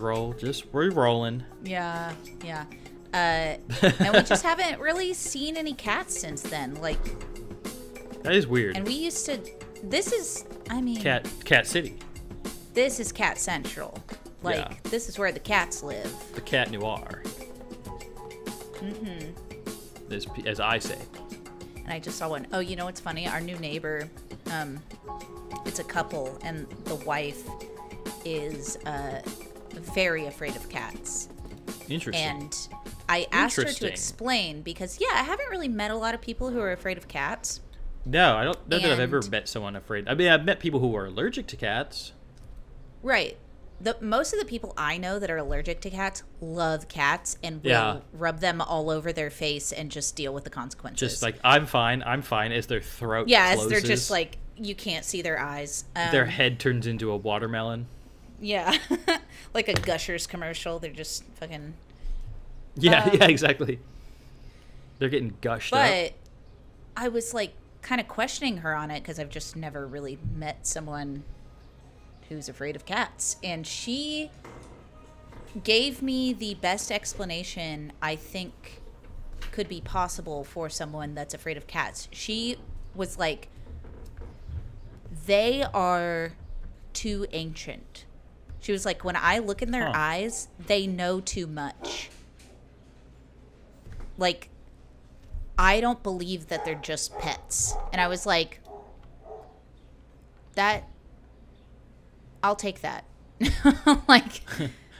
Roll, just we're rolling. Yeah, yeah. Uh, and we just haven't really seen any cats since then. Like, That is weird. and we used to. This is, I mean, Cat, Cat City, this is Cat Central. Like, Yeah. this is where the cats live. the cat noir. Mm-hmm. As, as I say. And I just saw one. Oh, you know what's funny? Our new neighbor, um, it's a couple, and the wife is uh, very afraid of cats. Interesting. And I asked her to explain because, yeah, I haven't really met a lot of people who are afraid of cats. no, I don't know that I've ever met someone afraid. I mean, I've met people who are allergic to cats. Right. The most of the people I know that are allergic to cats love cats and will Yeah. rub them all over their face and just deal with the consequences. Just like I'm fine, I'm fine. As their throat yeah, as they're just like you can't see their eyes. Um, their head turns into a watermelon. Yeah, like a Gushers commercial. They're just fucking. Yeah, Um, yeah, exactly. They're getting gushed up. But I was like kind of questioning her on it because I've just never really met someone who's afraid of cats. And she gave me the best explanation I think could be possible for someone that's afraid of cats. She was like, they are too ancient. She was like, when I look in their Huh. eyes, they know too much. Like, I don't believe that they're just pets. And I was like, that, I'll take that. like,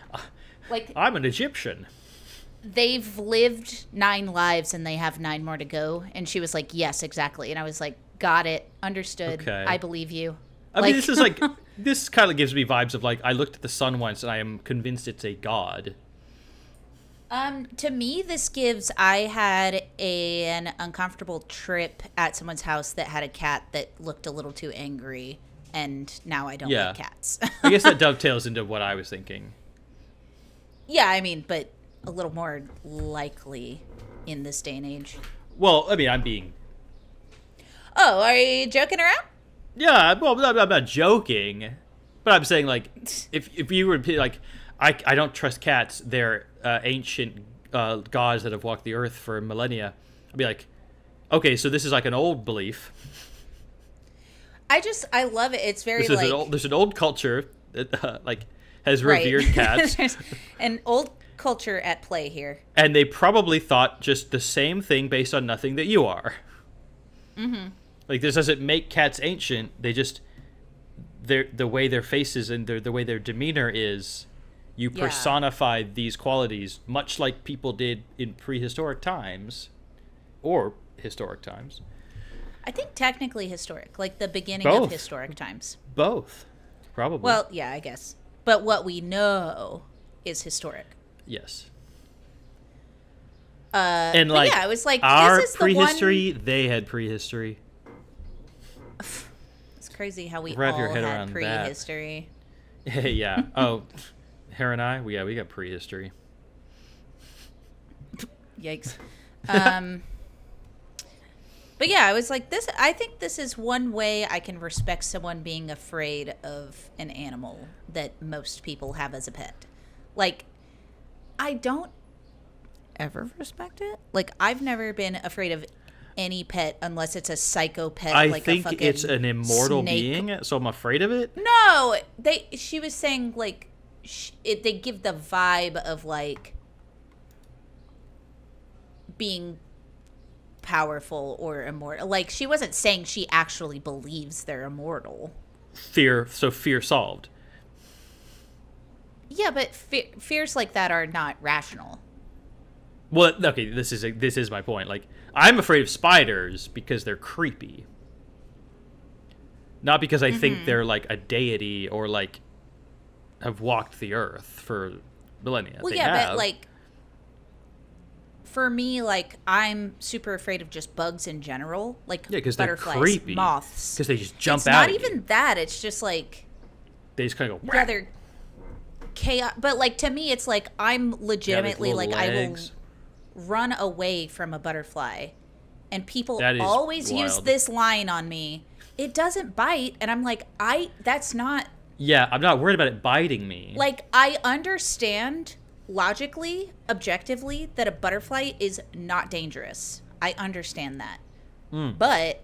like I'm an Egyptian. they've lived nine lives and they have nine more to go. And she was like, yes, exactly. And I was like, got it, understood. Okay. I believe you. I mean, this is like this kind of gives me vibes of like I looked at the sun once and I am convinced it's a god. Um, to me, this gives. I had a, an uncomfortable trip at someone's house that had a cat that looked a little too angry, and now I don't Yeah. like cats. I guess that dovetails into what I was thinking. yeah, I mean, but a little more likely in this day and age. Well, I mean, I'm being Oh, are you joking around? Yeah. Well, I'm not joking, but I'm saying like if if you were like I I don't trust cats. They're uh, ancient uh, gods that have walked the earth for millennia. I'd be like, okay, so this is like an old belief. I just I love it. It's very like an old. There's an old culture that uh, like has right. revered cats. There's an old culture at play here. and they probably thought just the same thing based on nothing that you are. Mm-hmm. Like this doesn't make cats ancient. They just their the way their faces and their the way their demeanor is. You Yeah. personify these qualities much like people did in prehistoric times, or historic times. I think technically historic, like the beginning Both. of historic times. Both, probably. Well, yeah, I guess. But what we know is historic. yes. Uh, And like yeah, I was like, our this is the prehistory, they had prehistory. It's crazy how we Wrap all your head had prehistory. yeah. Oh, her and I, we yeah, we got prehistory. Yikes. Um, but yeah, I was like, this. I think this is one way I can respect someone being afraid of an animal that most people have as a pet. Like, I don't ever respect it. Like, I've never been afraid of any pet unless it's a psycho pet. I like think it's an immortal snake. being, so I'm afraid of it. No, they. She was saying like, sh- it. They give the vibe of like being powerful or immortal. Like she wasn't saying she actually believes they're immortal. Fear, so fear solved. Yeah, but fe- fears like that are not rational. Well, okay, this is this is my point. Like, I'm afraid of spiders because they're creepy, not because I Mm-hmm. think they're like a deity or like have walked the earth for millennia. Well, They yeah, have. but like for me, like I'm super afraid of just bugs in general, like Yeah, 'cause they're butterflies, creepy. moths. because they just jump it's out. not even you. that. It's just like They just kind of go. yeah, they're chaos. But like to me, it's like I'm legitimately like I will run away from a butterfly, and people always use this line on me. It doesn't bite, and I'm like, I. That's not Yeah, I'm not worried about it biting me. Like I understand logically, objectively that a butterfly is not dangerous. I understand that. Hmm. But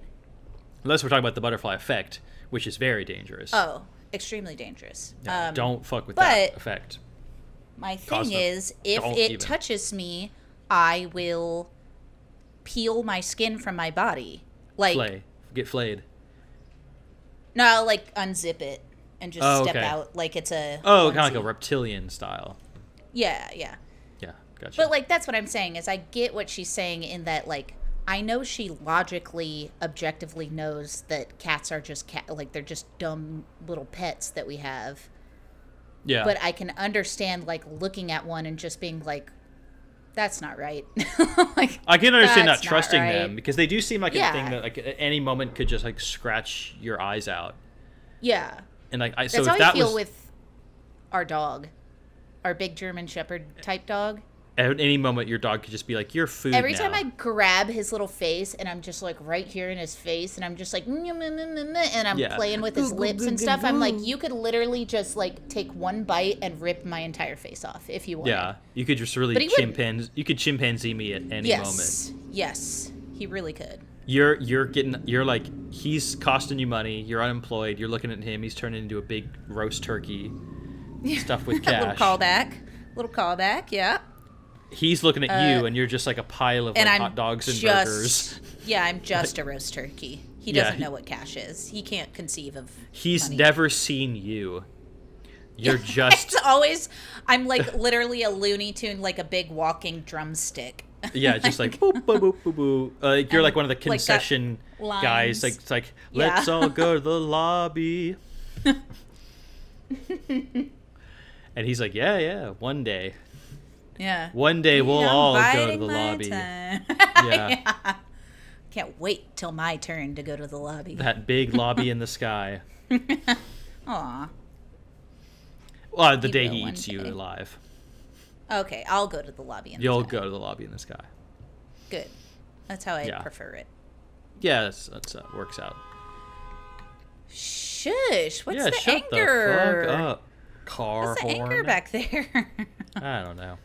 Unless we're talking about the butterfly effect, which is very dangerous. oh, extremely dangerous. Yeah, um, don't fuck with that effect. My thing the- is, if it even. touches me, I will peel my skin from my body. Like Flay. Get flayed. no, I'll, like unzip it and just Oh, step okay. out like it's a Oh, kind of like a reptilian style. yeah, yeah. Yeah, gotcha. But like that's what I'm saying is I get what she's saying in that like I know she logically, objectively knows that cats are just cat like they're just dumb little pets that we have. yeah. But I can understand like looking at one and just being like, "That's not right." like I can understand not not trusting right. them because they do seem like a thing that like at any moment could just like scratch your eyes out. yeah, And like I so that's if how that I feel was with our dog, our big German Shepherd type dog. At any moment your dog could just be like your food Every now. time I grab his little face and I'm just like right here in his face and I'm just like and I'm Yeah. playing with his lips and stuff, I'm like, you could literally just like take one bite and rip my entire face off if you want Yeah, you could just really But wouldn't. chimpanzee. You could chimpanzee me at any moment. Yes. Yes. He really could. You're you're getting you're like he's costing you money. You're unemployed. You're looking at him. He's turning into a big roast turkey, stuff with cash little cash. callback. Little callback. Yeah. He's looking at Uh, you, and you're just like a pile of like, hot dogs and just, burgers. Yeah, I'm just a roast turkey. He doesn't he- know what cash is. He can't conceive of. He's money. never seen you. You're just It's always. I'm like literally a Looney Tune, like a big walking drumstick. yeah, just like boop boop boop boop boop. Uh, you're like one of the like, concession guys. Like it's like Yeah. let's all go to the lobby. and he's like, yeah, yeah, one day, Yeah. one day we'll I'm all go to the lobby. time. Yeah. Can't wait till my turn to go to the lobby. That big lobby in the sky. Aw. Well, the He day he eats you alive, Okay, I'll go to the lobby. In the you'll sky. go to the lobby in the sky. Good. That's how I Yeah. prefer it. Yeah, that's that's uh, works out. Shush! What's yeah, the shut anger? the fuck up. Car What's the horn. anger back there? I don't know.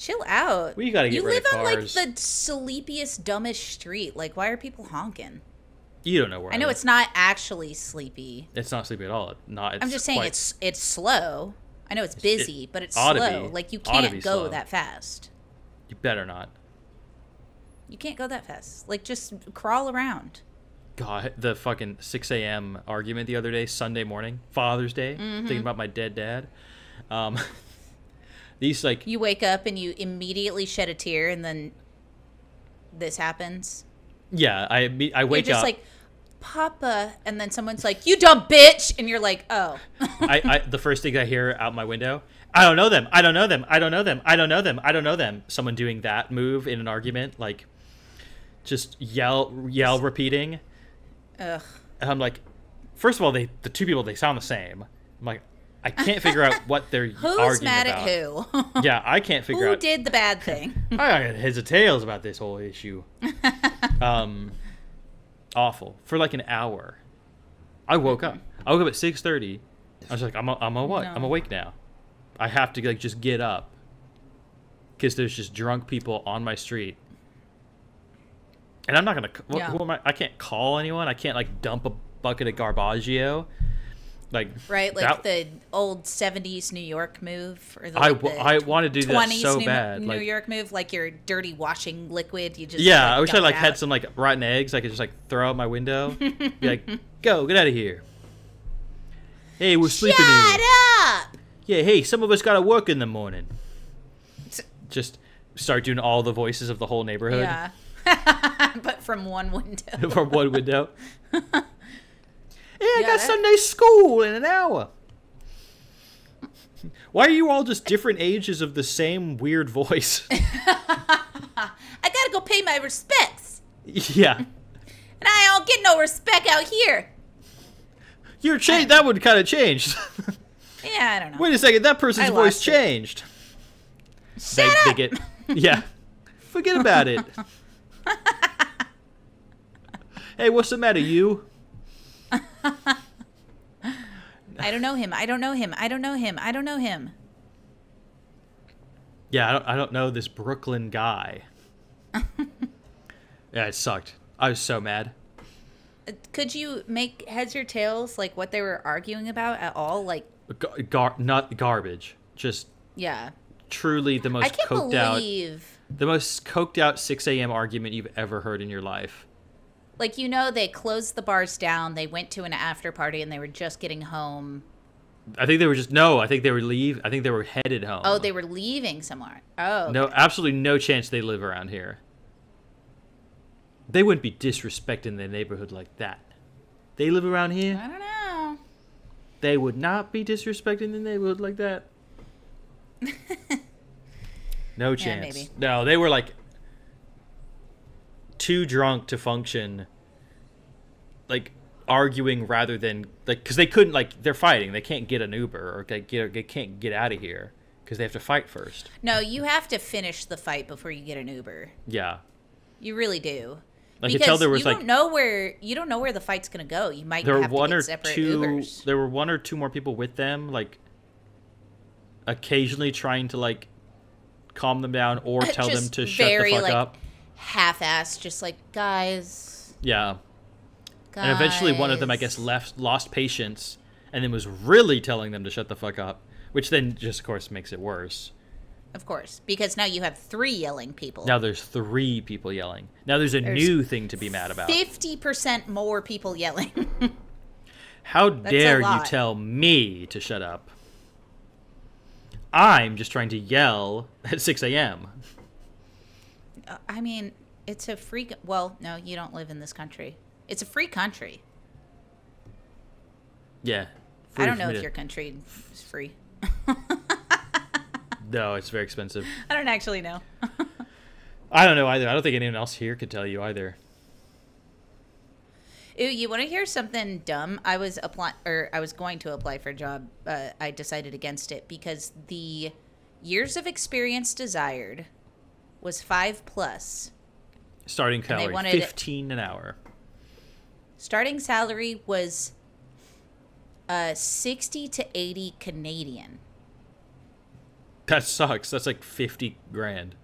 Chill out. We gotta get you rid live of on like the sleepiest, dumbest street. Like, why are people honking? You don't know where I know live. it's not actually sleepy. It's not sleepy at all. Not. It's I'm just saying it's it's slow. I know it's busy, but it's slow. be. Like you can't go slow. that fast. You better not. You can't go that fast. Like just crawl around. God, the fucking 6 a.m. argument the other day, Sunday morning, Father's Day, Mm-hmm. thinking about my dead dad. Um, these like You wake up and you immediately shed a tear, and then this happens. yeah, I I wake you're just up. like, Papa, and then someone's like, "You dumb bitch," and you're like, "Oh." I, I the first thing I hear out my window, I don't know them. I don't know them. I don't know them. I don't know them. I don't know them. Someone doing that move in an argument, like just yell yell repeating. Ugh. And I'm like, first of all, they the two people they sound the same. I'm like, I can't figure out what they're Who's arguing mad about. at who? Yeah, I can't figure who out. Who did the bad thing? I got heads or tails about this whole issue. um, awful for like an hour. I woke up. I woke up at six thirty. I was like, I'm a, I'm a what? I'm awake now. I have to like just get up because there's just drunk people on my street. And I'm not gonna. wh- Yeah. Who am I? I can't call anyone. I can't like dump a bucket of garbaggio. Like Right, like that- the old '70s New York move, or the, I, like, w- the I want to do that so New, bad. New like, York move, like your dirty washing liquid. You just Yeah, like, I wish I like had some like rotten eggs I could just like throw out my window. Be like, go, get out of here. Hey, we're sleeping Shut in. up! Yeah, hey, some of us gotta work in the morning. Just start doing all the voices of the whole neighborhood Yeah, but from one window. from one window. Hey, I Yeah, got that- Sunday school in an hour. Why are you all just different ages of the same weird voice? I gotta go pay my respects, yeah. and I don't get no respect out here. You're changed. That would kind of changed. Yeah, I don't know. Wait a second, that person's voice it. changed. Shut They, up! they get, yeah. Forget about it. hey, what's the matter, you? I don't know him. I don't know him. I don't know him. I don't know him. Yeah, I don't, I don't know this Brooklyn guy. yeah, it sucked. I was so mad. Uh, Could you make heads or tails like what they were arguing about at all? Like, Gar- gar- not garbage. Just yeah. truly the most I can't coked out, believe. the most coked out 6 a.m. argument you've ever heard in your life. Like you know, they closed the bars down. They went to an after party, and they were just getting home. I think they were just no. I think they were leave. I think they were headed home. Oh, they were leaving somewhere. Oh, no, absolutely no chance they live around here. They wouldn't be disrespecting their neighborhood like that. They live around here. I don't know. They would not be disrespecting the neighborhood like that. No chance. maybe. No, they were like too drunk to function. Like arguing rather than like because they couldn't like they're fighting. They can't get an Uber or they get they can't get out of here because they have to fight first. No, you have to finish the fight before you get an Uber. Yeah. You really do. I could tell there was you like don't know where you don't know where the fight's gonna go. You might there were have one or separate two Ubers. there were one or two more people with them like occasionally trying to like calm them down or tell them to shut the very, very, fuck like, up Half-ass, just like guys. yeah guys. and eventually one of them i guess left lost patience and then was really telling them to shut the fuck up which then just of course makes it worse Of course, because now you have three yelling people. now there's three people yelling now there's a There's new thing to be mad about Fifty percent more people yelling. how a dare you tell me to shut up i'm just trying to yell at 6 a.m I mean, it's a free. Well, no, you don't live in this country. It's a free country. yeah I don't know if to- your country is free. No, it's very expensive. I don't actually know. I don't know either. I don't think anyone else here could tell you either. Ooh, you want to hear something dumb? I was apply or I was going to apply for a job. Uh, I decided against it because the years of experience desired was five plus. Starting salary wanted- 15 an hour. Starting salary was uh, sixty to eighty Canadian. That sucks. That's like 50 grand.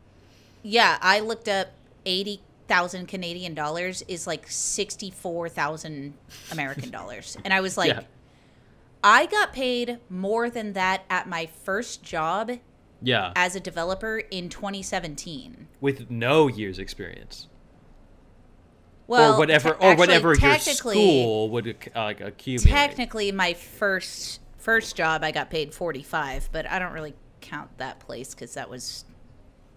Yeah, I looked up eighty thousand Canadian dollars is like sixty four thousand American dollars, and I was like, yeah. I got paid more than that at my first job Yeah. as a developer in 2017. With no years experience. Well, or whatever te- or actually, whatever your school would uh, like accumulate. Technically, my first first job I got paid 45, but I don't really count that place because that was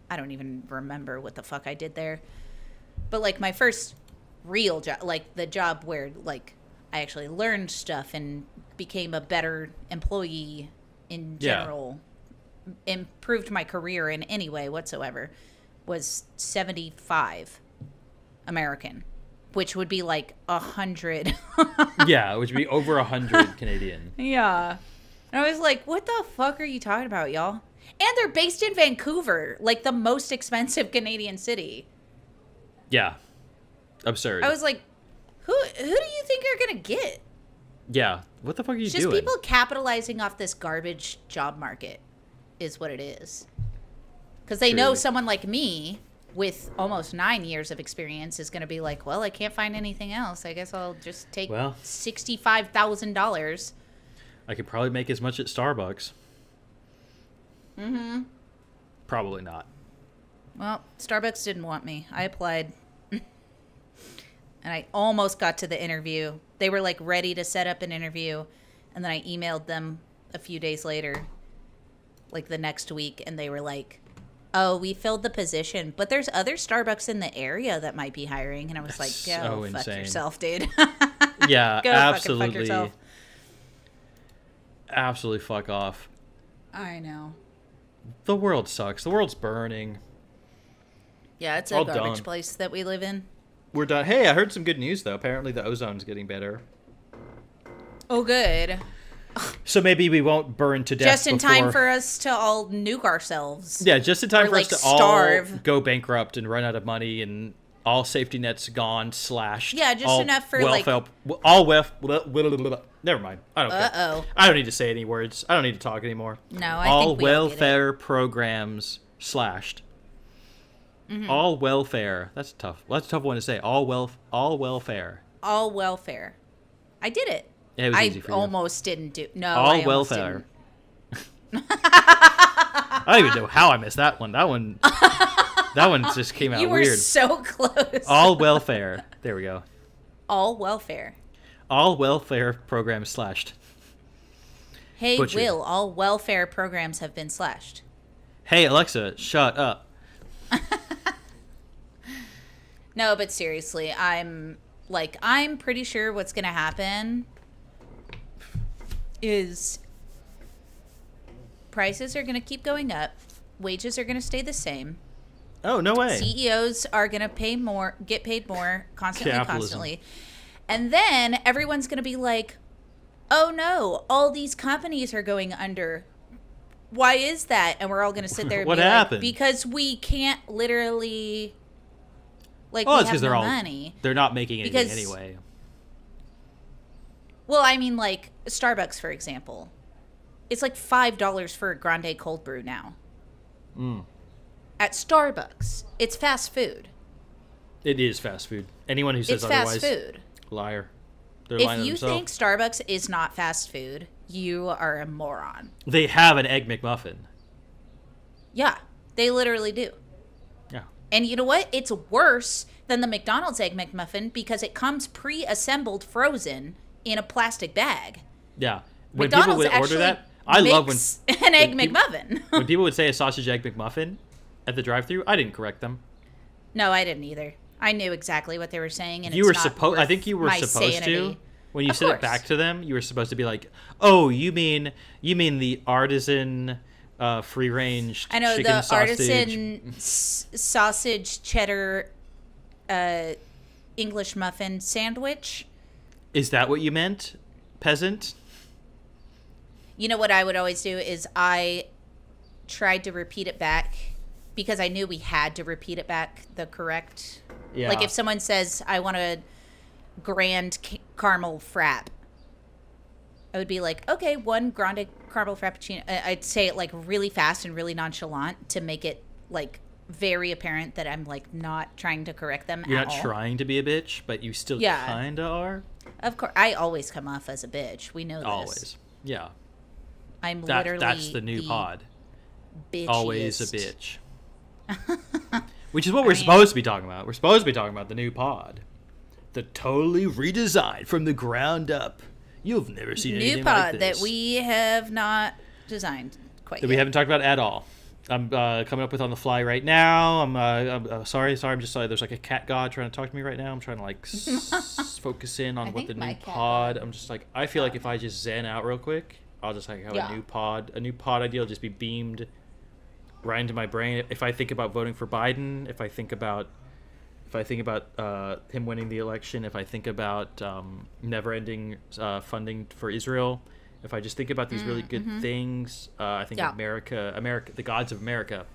I don't even remember what the fuck I did there. But like my first real job, like the job where like I actually learned stuff and became a better employee in Yeah. Improved my career in any way whatsoever, was 75 American, which would be like a hundred. yeah, which would be over a 100 Canadian. Yeah. And I was like, what the fuck are you talking about, y'all? And they're based in Vancouver, like the most expensive Canadian city. Yeah. Absurd. I was like, who who do you think you're gonna get? yeah. What the fuck are you just doing? people capitalizing off this garbage job market is what it is. Because they know someone like me with almost nine years of experience is going to be like, well, I can't find anything else. I guess I'll just take Well. sixty-five thousand dollars. I could probably make as much at Starbucks. Mm-hmm. Probably not. Well, Starbucks didn't want me. I applied. and I almost got to the interview. They were like ready to set up an interview. And then I emailed them a few days later, like the next week. And they were like, oh, we filled the position, but there's other Starbucks in the area that might be hiring. And I was like, go so fuck insane. yourself, dude. Yeah, Go fucking fuck absolutely. yourself. Absolutely fuck off. I know. The world sucks. The world's burning. Yeah, it's a All garbage done. place that we live in. We're done. Hey, I heard some good news though. Apparently the ozone's getting better. Oh, good. So maybe we won't burn to death Just in time for us to all nuke ourselves. Yeah, just in time or, for us like, to all go bankrupt and run out of money and all safety nets gone, slashed. Yeah, just all enough for, like- welfare, all wef, Never mind. I don't care. Uh-oh. I don't need to say any words. I don't need to talk anymore. No, I all think we all get it. welfare programs slashed. Mm-hmm. All welfare. That's tough. That's a tough one to say. All well. All welfare. all welfare. I did it. Yeah, it was I easy for you. almost didn't do. No, all welfare. I don't even know how I missed that one. That one. that one just came out You were weird. so close. all welfare. There we go. all welfare. All welfare programs slashed. Hey, Butchered. Will, all welfare programs have been slashed. Hey Alexa, shut up. No, but seriously, I'm like I'm pretty sure what's going to happen is prices are going to keep going up, wages are going to stay the same. Oh no way. CEOs are going to pay more, get paid more constantly, Capitalism. constantly. And then everyone's going to be like, oh no, all these companies are going under. Why is that? And we're all going to sit there and What be happened? like, because we can't literally, like, Oh, it's have because they're all money. they're not making anything Because- anyway. Well, I mean, like, Starbucks, for example. It's like $5 for a grande cold brew now. Mm. At Starbucks, it's fast food. It is fast food. Anyone who says It's fast otherwise, food. liar. They're If you think Starbucks is not fast food, you are a moron. they have an egg McMuffin. Yeah, they literally do. Yeah. And you know what? It's worse than the McDonald's Egg McMuffin because it comes pre assembled frozen in a plastic bag. Yeah. When McDonald's people would order that, I love when an Egg when McMuffin. when people would say a sausage egg McMuffin at the drive-through. I didn't correct them. no, I didn't either. I knew exactly what they were saying, and you were supposed. I think you were supposed to. When you Of said it back to them, you were supposed to be like, "Oh, you mean you mean the artisan, uh, free range I know the sausage?" artisan s- sausage cheddar uh, English muffin sandwich. Is that what you meant, peasant? You know what I would always do is I tried to repeat it back because I knew we had to repeat it back the correct. Yeah. Like if someone says I want a grand caramel frap, I would be like, okay, one grande caramel frappuccino. I- I'd say it like really fast and really nonchalant to make it like very apparent that I'm like not trying to correct them. You're not all. trying to be a bitch, but you still Yeah. kinda are. Of course, I always come off as a bitch. We know this. Always. Yeah. I'm That, literally that's the new pod. Always a bitch. Which is what we're mean- supposed to be talking about. We're supposed to be talking about the new pod. The totally redesigned from the ground up. You've never seen New anything pod like this. that we have not designed quite that yet. we haven't talked about at all. I'm uh, coming up with on the fly right now. I'm, uh, I'm uh, sorry, sorry. I'm just sorry. There's like a cat god trying to talk to me right now. I'm trying to like s- focus in on I what the new pod. I'm just like I feel like if I just zen out real quick, I'll just like have Yeah. a new pod. A new pod idea will just be beamed right into my brain. If I think about voting for Biden, if I think about if I think about uh, him winning the election, if I think about um, never-ending uh, funding for Israel, if I just think about these really good things, uh, I think Mm, mm-hmm. Yeah. America, America, the gods of America,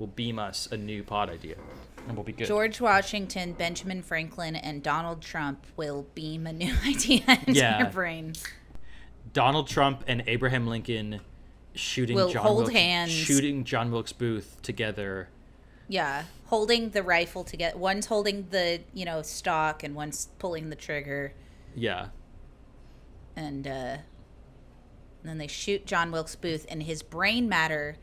will beam us a new pod idea, and we'll be good. George Washington, Benjamin Franklin, and Donald Trump will beam a new idea into Yeah. your brain. Donald Trump and Abraham Lincoln shooting Will John hold Wilkes, hands. shooting John Wilkes Booth together. Yeah, holding the rifle together. One's holding the you know stock, and one's pulling the trigger, Yeah, and uh, then they shoot John Wilkes Booth, and his brain matter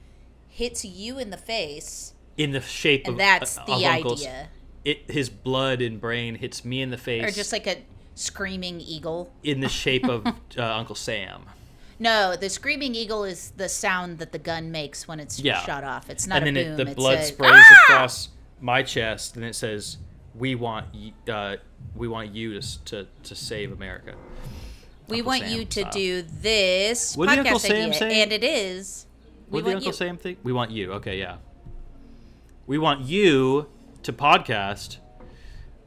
hits you in the face, in the shape and of that's of the Uncle's- idea. It his blood and brain hits me in the face, Or just like a screaming eagle. in the shape of uh, Uncle Sam. No, the screaming eagle is the sound that the gun makes when it's Yeah. shot off. It's not and then boom. it, the blood a, sprays "Ah!" across my chest, and it says, "We want uh, we want you to to, to save America." We Uncle want Sam you to style. do this What did Uncle podcast Sam idea, say? and it is. We want Uncle you. Sam think? We want you. Okay, yeah. We want you to podcast.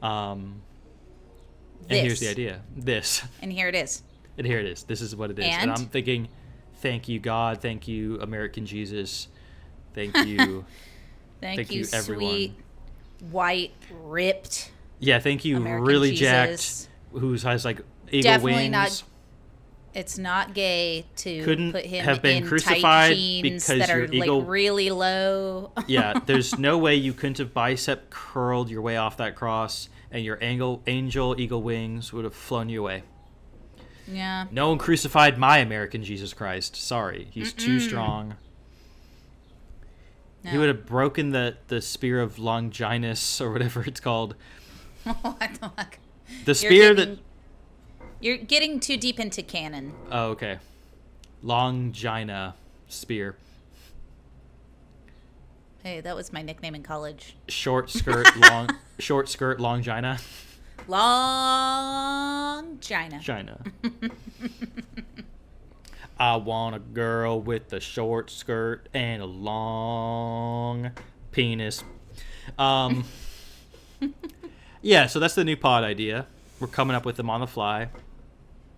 Um, and here's the idea. This. And here it is. And here it is. This is what it is. And, And? I'm thinking, thank you, God. Thank you, American Jesus. Thank you. Thank, Thank you, you, everyone. sweet, white, ripped. yeah, thank you, American really Jesus. jacked, who has like eagle Definitely wings. not- It's not gay to Couldn't put him have been in crucified tight jeans because that are eagle- like really low. Yeah, there's no way you couldn't have bicep curled your way off that cross, and your angel, angel eagle wings would have flown you away. yeah. No one crucified my American Jesus Christ. Sorry, he's too strong. He would have broken the, the spear of Longinus or whatever it's called. what the fuck? The spear getting, that. you're getting too deep into canon. Oh, okay. Longina spear. Hey, that was my nickname in college. Short skirt, long short skirt, longina. Long China. China. I want a girl with a short skirt and a long penis. Um, yeah, so that's the new pod idea. We're coming up with them on the fly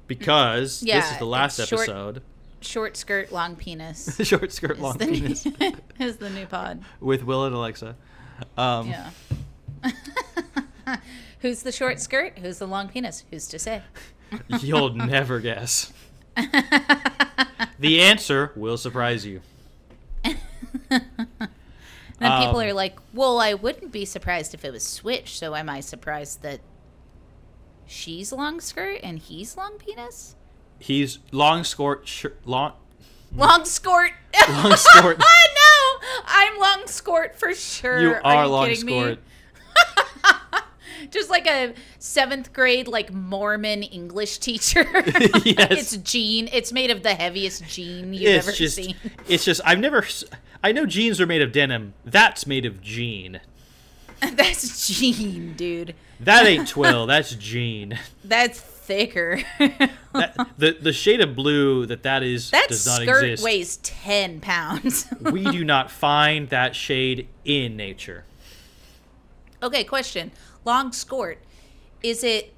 because this is the last it's short- episode. Short skirt, long penis. short skirt, long the penis New, is the new pod. with Will and Alexa. Um, Yeah. Who's the short skirt? Who's the long penis? Who's to say? You'll never guess. the answer will surprise you. then people Um, are like, "Well, I wouldn't be surprised if it was switched. So am I surprised that she's long skirt and he's long penis? He's long skirt, sh- long Long skirt. Long skirt. no, I'm long skirt for sure. You are, you long kidding me? skirt. Just like a seventh grade, like Mormon English teacher. Yes. It's jean. It's made of the heaviest jean you've it's ever just seen. it's just I've never I know jeans are made of denim. That's made of jean. That's jean, dude. That ain't twill. that's jean. That's thicker. That, the the shade of blue that that is that does not skirt exist. weighs 10 pounds. we do not find that shade in nature. okay, question. Long skirt. Is it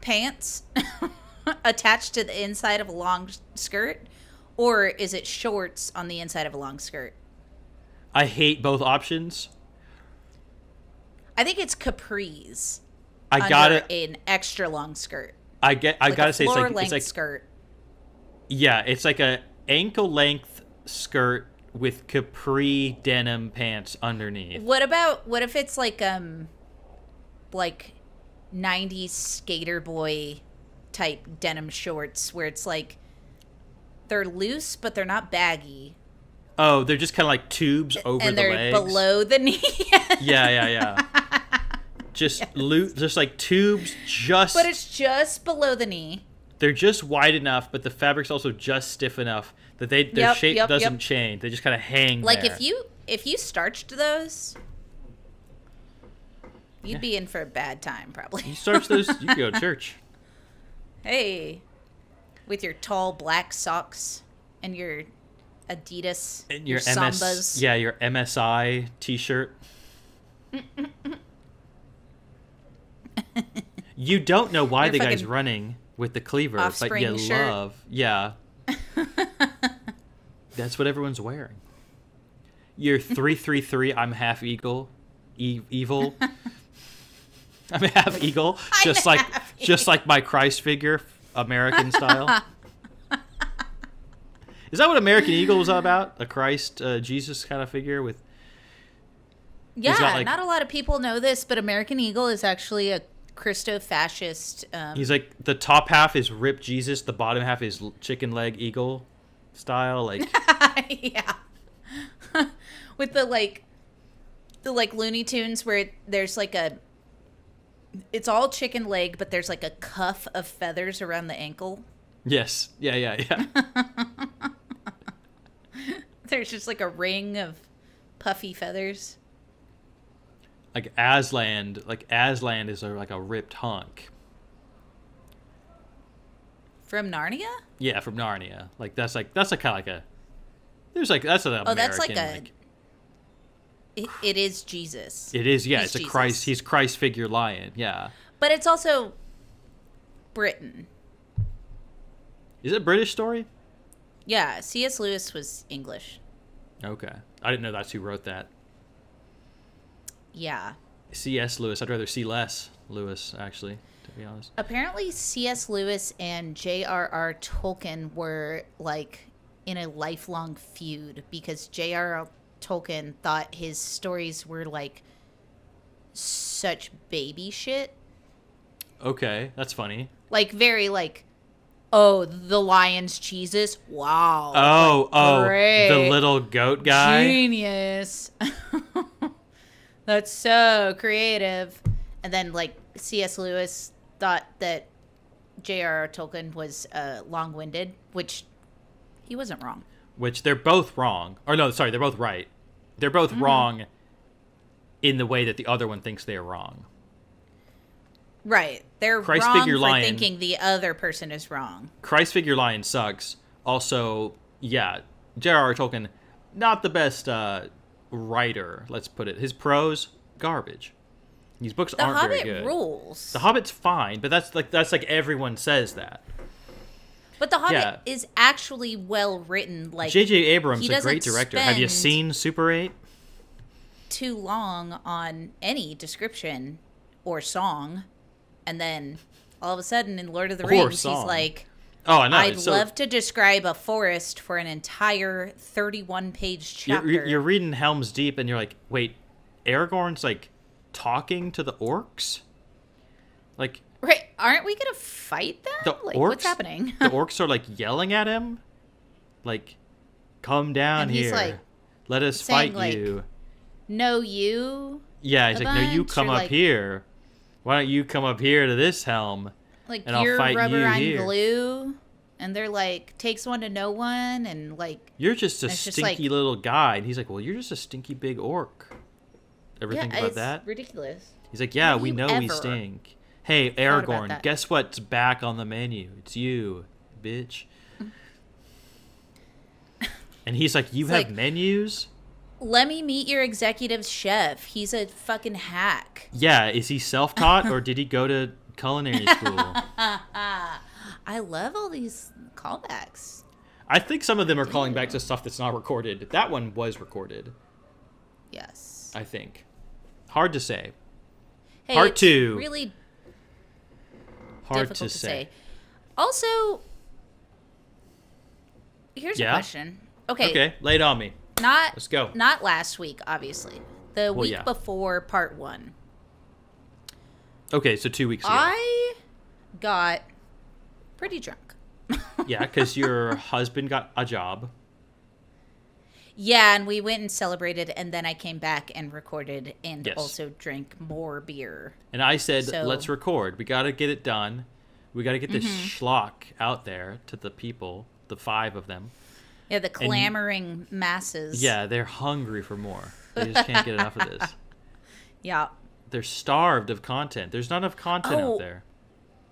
pants attached to the inside of a long skirt? Or is it shorts on the inside of a long skirt? I hate both options. I think it's capris. I under gotta an extra long skirt. I get I Like gotta say it's like it's like skirt. yeah, it's like a ankle length skirt with capri denim pants underneath. What about what if it's like um like 90s skater boy type denim shorts where it's like they're loose but they're not baggy Oh, they're just kind of like tubes over and the they're legs. below the knee. Yeah, yeah, yeah. Just loot, just like tubes. Just but it's just below the knee. they're just wide enough, but the fabric's also just stiff enough that they their Yep, shape yep, doesn't yep. change. They just kind of hang. Like there. if you if you starched those you'd Yeah. be in for a bad time probably. you starch those, you go to church. hey, with your tall black socks and your Adidas, And your, MS, Sambas. yeah, your MSI T-shirt. you don't know why the guy's running with the cleaver, but you shirt. love, yeah. That's what everyone's wearing. You're three three three. I'm half eagle, e- evil. I'm half eagle, I'm just like half just like my Christ figure, American style. Is that what American Eagle was all about? A Christ, uh, Jesus kind of figure with. Yeah, like- not a lot of people know this, but American Eagle is actually a Christo-fascist. Um, He's like the top half is ripped Jesus, the bottom half is chicken leg eagle style. Like yeah, with the like, the like Looney Tunes where there's like a, it's all chicken leg, but there's like a cuff of feathers around the ankle. yes, yeah, yeah, yeah. There's just like a ring of puffy feathers. Like Aslan, like Aslan is a, like a ripped hunk. From Narnia? Yeah, from Narnia. Like that's like that's like kind of like a. There's like that's an American. Oh, that's like a- like- It, it is Jesus. it is yeah. He's it's a Christ. He's Christ figure lion. Yeah. But it's also Britain. Is it a British story? Yeah, C.S. Lewis was English. Okay, I didn't know that's who wrote that. Yeah. C.S. Lewis. I'd rather see less Lewis actually. To be honest. Apparently, C.S. Lewis and J.R.R. Tolkien were like in a lifelong feud because J.R.R. Tolkien thought his stories were like such baby shit. Okay, that's funny. Like, very like, oh, the lion's cheeses. Wow. Oh, oh, the little goat guy. Genius. That's so creative. And then, like, C.S. Lewis thought that J.R.R. Tolkien was uh, long winded, which he wasn't wrong. which they're both wrong. Or no, sorry, they're both right. They're both Mm-hmm. wrong in the way that the other one thinks they are wrong. Right. They're Christ wrong figure for lion. thinking the other person is wrong. Christ figure lion sucks. Also, yeah, J.R.R. Tolkien, not the best uh, writer. Let's put it. His prose garbage. These books The aren't Hobbit very good. rules. The Hobbit's fine, but that's like that's like everyone says that. but The Hobbit Yeah. is actually well written. Like, J.J. Abrams, a great director. Have you seen Super Eight? too long on any description or song. And then all of a sudden in Lord of the Rings, he's like, Oh, I know. I'd so- love to describe a forest for an entire 31 page chapter. you're you're reading Helm's Deep, and you're like, wait, Aragorn's like talking to the orcs. Like right. Aren't we going to fight them? the like, orcs. what's happening? the orcs are like yelling at him, like, "Come down And he's, here, like, let us fight like, you." no, you. Yeah, he's like, "No, you come up like- here. Why don't you come up here to this helm?" Like, And you're rubber, you I'm here. glue. And they're like, takes one to know one. And like, You're just a It's just stinky like- little guy. And he's like, "Well, you're just a stinky big orc." Ever yeah, think about it's that? ridiculous. He's like, yeah, Have we know we stink. Hey, Aragorn, guess what's back on the menu? It's you, bitch. and he's like, you It's have like- menus? Let me meet your executive chef. He's a fucking hack. Yeah, is he self-taught or did he go to culinary school? I love all these callbacks. I think some of them are calling back to stuff that's not recorded. That one was recorded, Yes. I think. Hard to say. Hey, Part it's two. Really Hard difficult to say. Also, here's Yeah? a question. Okay, Okay, lay it on me. not Let's go. not last week, obviously. The week yeah. before part one. Okay, so two weeks ago. I got pretty drunk. Yeah, because your husband got a job. Yeah, and we went and celebrated, and then I came back and recorded and Yes. also drank more beer. And I said, So- let's record. We got to get it done. We got to get this Mm-hmm. schlock out there to the people, the five of them. Yeah, the clamoring masses. Yeah, they're hungry for more. They just can't get enough of this. Yeah. They're starved of content. There's not enough content Oh, out there.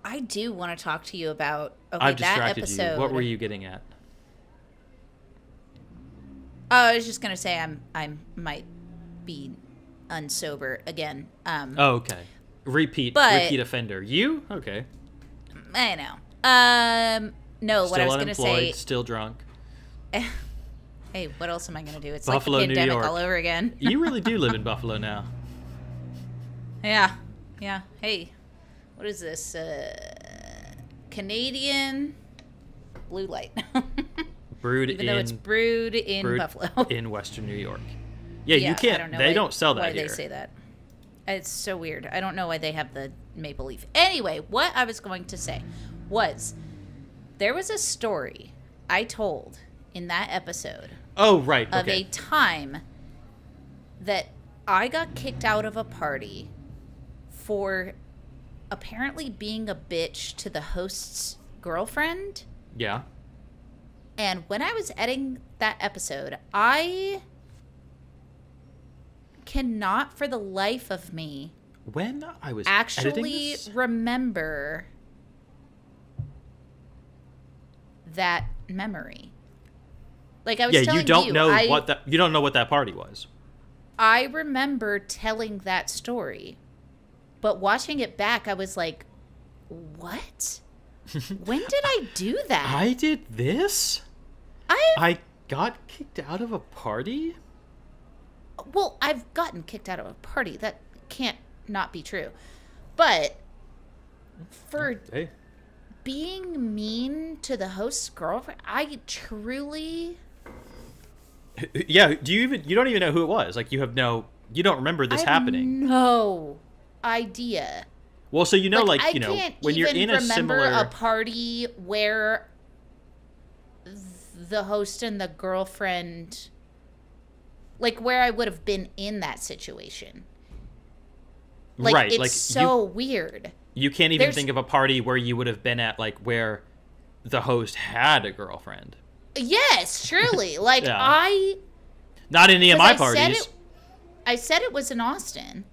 I do want to talk to you about okay, I've that episode. you. What were you getting at? Oh, I was just gonna say I'm I might be unsober again. Um, Oh, okay. Repeat, But- repeat offender. You? Okay. I know. Um, no, what I Still was gonna say. still drunk. Hey, what else am I gonna do? It's Buffalo, like the pandemic York. all over again. You really do live in Buffalo now. Yeah, yeah. Hey, what is this? Uh, Canadian blue light. Brewed Even in though it's brewed in brewed Buffalo. in Western New York. Yeah, Yeah, you can't. I don't know they why- don't sell that why here. they say that. It's so weird. I don't know why they have the maple leaf. Anyway, what I was going to say was there was a story I told in that episode Oh, right. of Okay. a time that I got kicked out of a party for apparently being a bitch to the host's girlfriend. yeah. And when I was editing that episode, I cannot for the life of me When I was actually this- remember that memory. Like I was yeah, telling you don't know I, what that you don't know what that party was. I remember telling that story, but watching it back, I was like, "What? when did I do that? I did this. I I got kicked out of a party. well, I've gotten kicked out of a party. That can't not be true. But For Hey, being mean to the host's girlfriend, I truly yeah. Do you even? You don't even know who it was. Like you have no. You don't remember this I happening. No idea. Well, so you know, like, I you know, when you're in a similar. a party where the host and the girlfriend, like where I would have been in that situation. Like right, it's like so weird. you, you can't even there's- think of a party where you would have been at, like where the host had a girlfriend. Yes, truly. Like Yeah. I, Not any of my I said parties. it. I said it was in Austin,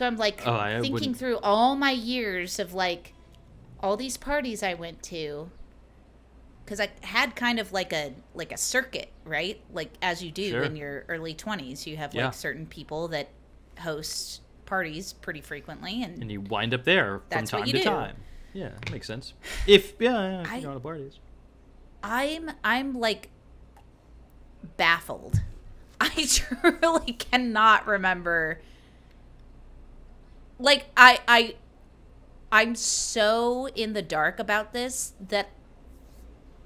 so I'm like Oh, thinking wouldn't- through all my years of like all these parties I went to. Because I had kind of like a like a circuit, right? Like as you do Sure. in your early twenties, you have Yeah. like certain people that host parties pretty frequently, and and you wind up there from what time to do. time. Yeah, makes sense. If yeah, yeah if I- you go to parties. I'm I'm like baffled. I truly cannot remember. Like I I I'm so in the dark about this that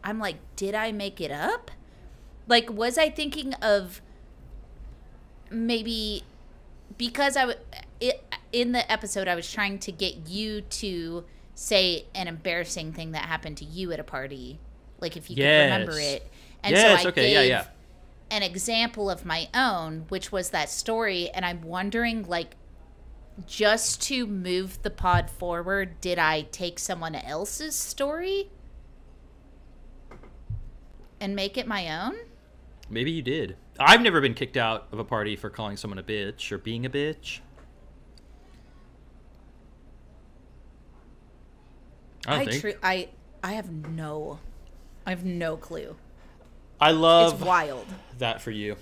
I'm like, did I make it up? Like, was I thinking of maybe because I w- it, in the episode I was trying to get you to say an embarrassing thing that happened to you at a party, like if you could remember it. And yes, so I okay, gave yeah, yeah. an example of my own, which was that story, and I'm wondering, like, just to move the pod forward, did I take someone else's story and make it my own? Maybe you did. I've never been kicked out of a party for calling someone a bitch or being a bitch. I I tru- I I have no, I have no clue. I love it's wild. that for you.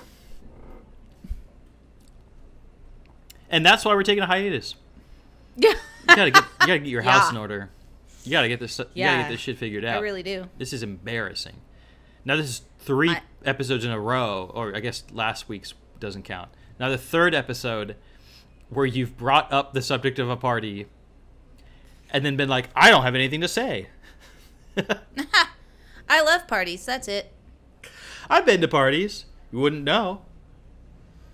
And that's why we're taking a hiatus. Yeah, You gotta get you gotta get your house Yeah. in order. You gotta get this you gotta Yeah. get this shit figured out. I really do. This is embarrassing. Now this is three I- episodes in a row, or I guess last week's doesn't count. Now the third episode where you've brought up the subject of a party and then been like, I don't have anything to say. I love parties. That's it. I've been to parties. You wouldn't know.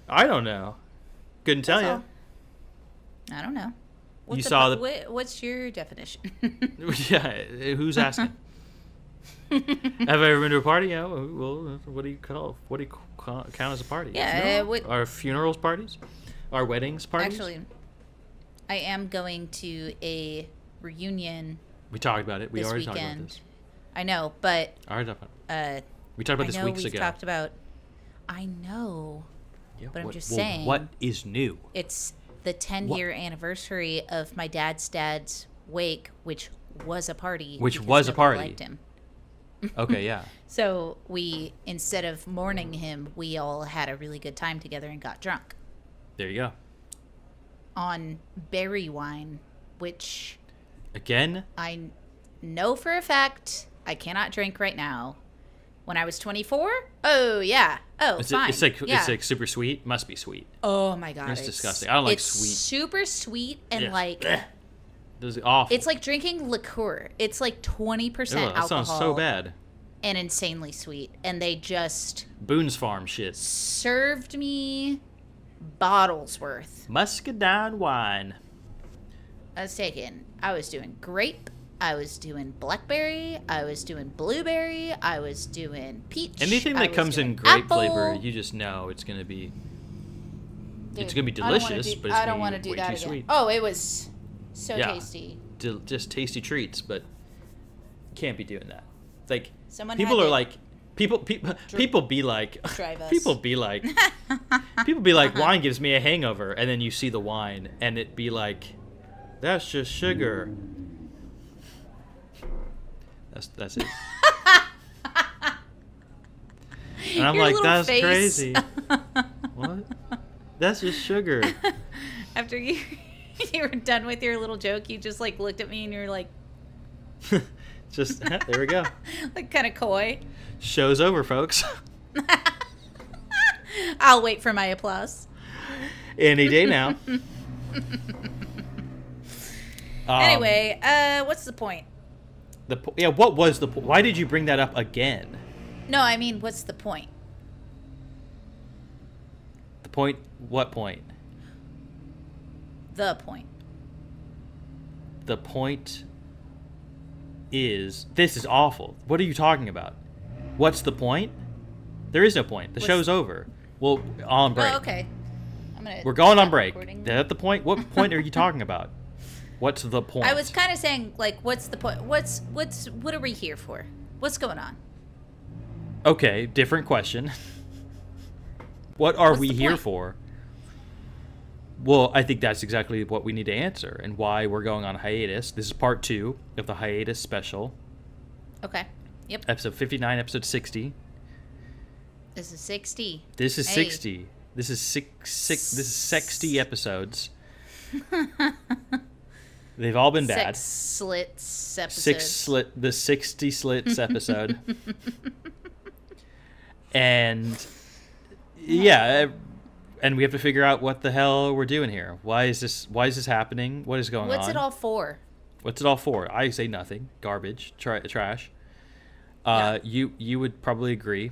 I don't know. Couldn't tell That's you. all. I don't know. What's a saw the- wha- What's your definition? yeah, who's asking? have I ever been to a party? Yeah. Well, what do you call? What do you call, count as a party? Yeah, Funeral? uh, what- Our funerals parties, our weddings parties. Actually, I am going to a reunion we talked about it. We already talked weekend. about this. I know, but Already talked about it. uh, We talked about I this weeks we've ago. talked about. I know Yeah, but I'm what- just well, saying- What is new? it's the 10 year anniversary of my dad's dad's wake, which was a party. Which was a party. Liked him. Okay, yeah. So we, instead of mourning him, we all had a really good time together and got drunk There you go. on berry wine, which Again, I know for a fact I cannot drink right now. When I was 24, oh yeah, oh it's, fine, it's like yeah. it's like super sweet. Must be sweet. oh my god, It's disgusting. I don't like sweet. it's. Super sweet and Yeah. like is awful. it's like drinking liqueur. It's like 20% Ew, that alcohol sounds so bad. and insanely sweet. And they just Boone's Farm shit. served me bottles worth. Muscadine wine. I was taking, I was doing grape, I was doing blackberry, I was doing blueberry, I was doing peach. Anything that comes in grape apple. flavor, you just know it's gonna be. it's gonna be I don't wanna delicious, do- but I don't want to do way that again. sweet. Oh, it was so Yeah. tasty. Del- just tasty treats, but can't be doing that. Like Someone people are like people people people be like people be like people be like uh-huh. wine gives me a hangover, and then you see the wine and it be like that's just sugar. That's that's it. and I'm Your like that's face. crazy. what? That's just sugar. After you you were done with your little joke, you just like looked at me and you were like just there we go. like kind of coy. Show's over, folks. I'll wait for my applause. Any day now. Um, anyway, uh, what's the point? The yeah, what was the why did you bring that up again? No, I mean, what's the point? The point. What point? The point. The point is this is awful. What are you talking about? What's the point? There is no point. The What's- show's over. Well, on break. Oh, okay. I'm gonna. We're going on break. Is that the point? What point are you talking about? What's the point? I was kind of saying, like, what's the point? What's what's what are we here for? What's going on? Okay, different question. what are What's we here point? for? Well, I think that's exactly what we need to answer and why we're going on hiatus. This is part two of the hiatus special, Okay. Yep. episode 59, episode 60. This is sixty. This is Hey. 60. This is six, six this is 60 episodes. They've all been bad. Six slits episodes. Six slit the 60 slits episode. and yeah, uh, and we have to figure out what the hell we're doing here. Why is this why is this happening? What is going What's on? What's it all for? What's it all for? I say nothing. Garbage, tra- trash. Uh, you you would probably agree.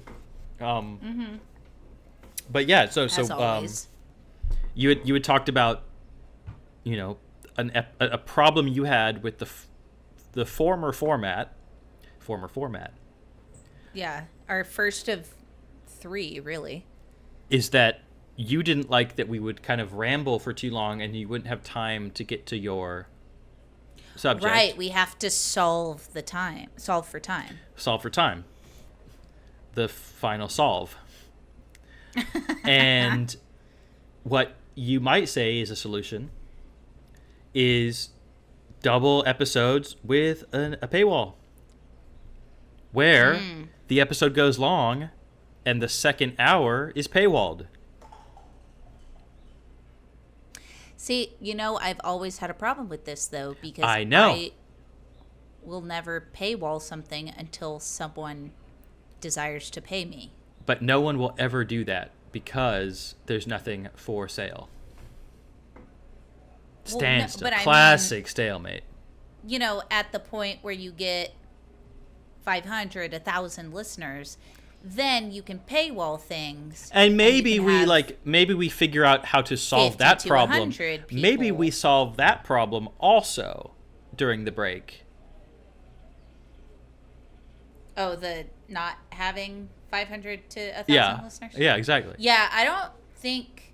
Um, But yeah, so so um, you had you had talked about you know an ep- a a problem you had with the f- the former format former format yeah, our first of three, really. is that you didn't like that we would kind of ramble for too long and you wouldn't have time to get to your subject Right. We have to solve the time. Solve for time. solve for time the final solve and what you might say is a solution is double episodes with an, a paywall where hmm. the episode goes long and the second hour is paywalled See, you know, I've always had a problem with this though because I know. I will never paywall something until someone desires to pay me. but no one will ever do that because there's nothing for sale Well, no, standstill but I mean- classic stalemate You know, at the point where you get 500, 1,000 listeners, then you can paywall things. And maybe can we like maybe we figure out how to solve that to problem. 100 Maybe we solve that problem also during the break. Oh, the not having 500 to 1,000 Yeah. listeners? Yeah, exactly. Yeah, I don't think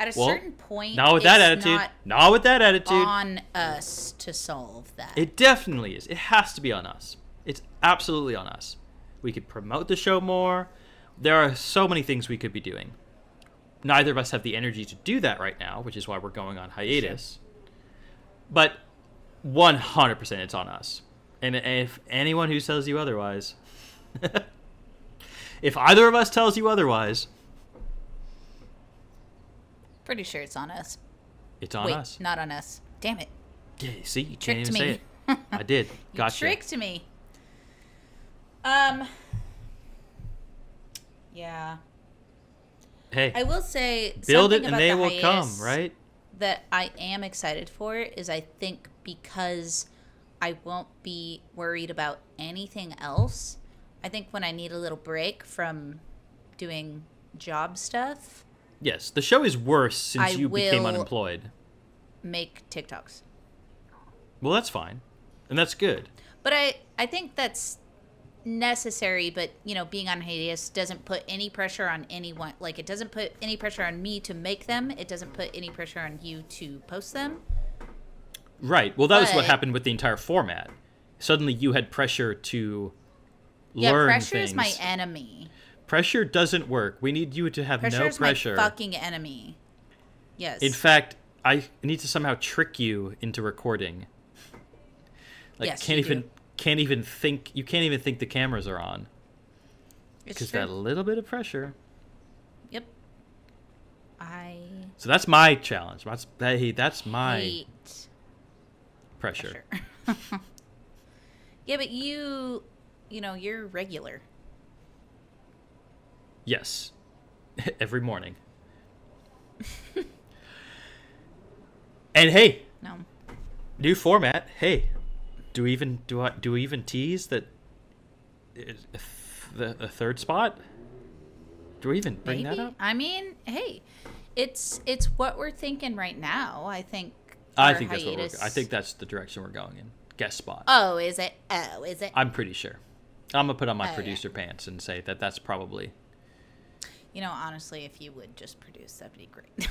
at a Well, certain point. Not with that it's attitude. Not Not with that attitude. on us to solve that. It definitely is. It has to be on us. It's absolutely on us. We could promote the show more. There are so many things we could be doing. Neither of us have the energy to do that right now, which is why we're going on hiatus. But 100% it's on us. And if anyone who tells you otherwise, if either of us tells you otherwise, Pretty sure it's on us. it's on Wait, us. not on us. Damn it. Yeah, see, you can't Tricked even say me. it. I did. Gotcha. You tricked me. Um. Yeah, Hey, I will say build it and they the will come, right? That I am excited for is I think because I won't be worried about anything else. I think when I need a little break from doing job stuff, Yes, the show is worse since I you became unemployed. make TikToks. Well, that's fine, and that's good. But I, I think that's necessary. But you know, being on hiatus doesn't put any pressure on anyone. Like it doesn't put any pressure on me to make them. It doesn't put any pressure on you to post them. Right. Well, that was what happened with the entire format. Suddenly, you had pressure to Yeah, learn pressure things. is my enemy. Pressure doesn't work. We need you to have Pressure no is pressure. my fucking enemy. Yes. In fact, I need to somehow trick you into recording. Like, Yes, can't you even do. can't even think. You can't even think the cameras are on it's because that little bit of pressure. Yep. I So that's my challenge. That's hey, that's my hate pressure. pressure. yeah, but you, you know, you're regular. Yes. Every morning. and hey, No. new format. Hey, do we even do I do we even tease that the a third spot? Do we even bring Maybe. that up? I mean, hey, it's it's what we're thinking right now. I think. I think that's what we're. I think that's the direction we're going in. Guest spot. Oh, is it? Oh, is it? I'm pretty sure. I'm gonna put on my Oh, yeah. producer pants and say that that's probably. You know, honestly, if you would just produce, that'd be great.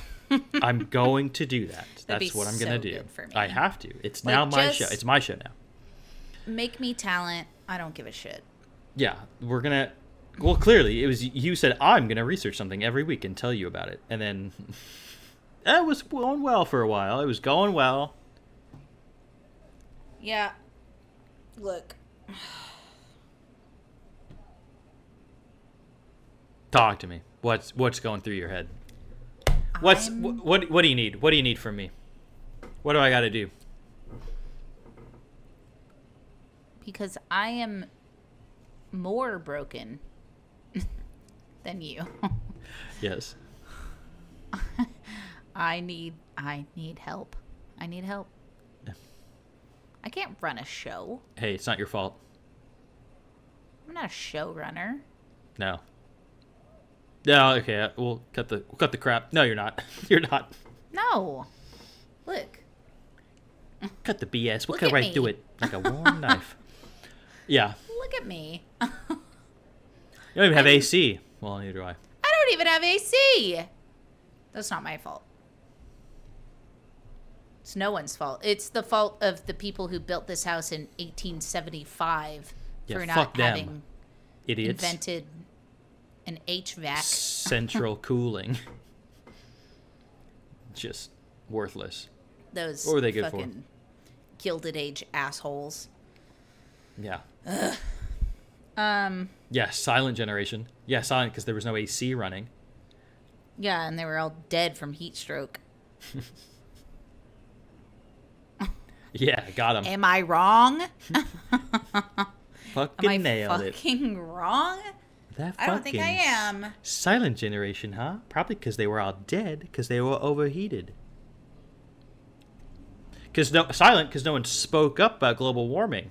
I'm going to do that. That's what I'm gonna do. good for me. I have to. It's Like, now my show. It's my show now. Make me talent. I don't give a shit. Yeah, we're gonna. Well, clearly it was you said I'm gonna research something every week and tell you about it, and then it was going well for a while. It was going well. Yeah. Look, Talk to me. What's what's going through your head? What's wh- what what do you need? What do you need from me? What do I got to do? because I am more broken than you. Yes. I need I need help. I need help. Yeah. I can't run a show. Hey, it's not your fault. I'm not a showrunner. No. No. Okay. uh, We'll cut the we'll cut the crap. No, you're not. You're not. No. Look. Cut the BS. We'll Look cut right through it like a warm knife. Yeah. Look at me. You don't even have AC. Well, neither do I. I don't even have AC. That's not my fault. It's no one's fault. It's the fault of the people who built this house in 1875 Yeah, for not them. having Idiots. invented an HVAC. Central cooling. Just worthless. Those What were they good for? Gilded Age assholes. Yeah. Um. Yeah. Silent generation. Yeah, silent because there was no AC running. Yeah, and they were all dead from heat stroke. Yeah, got him. Am I wrong? fucking Am I nailed it. fucking wrong? That I don't think I am. Silent generation, huh? Probably because they were all dead because they were overheated. Because no silent because no one spoke up about global warming.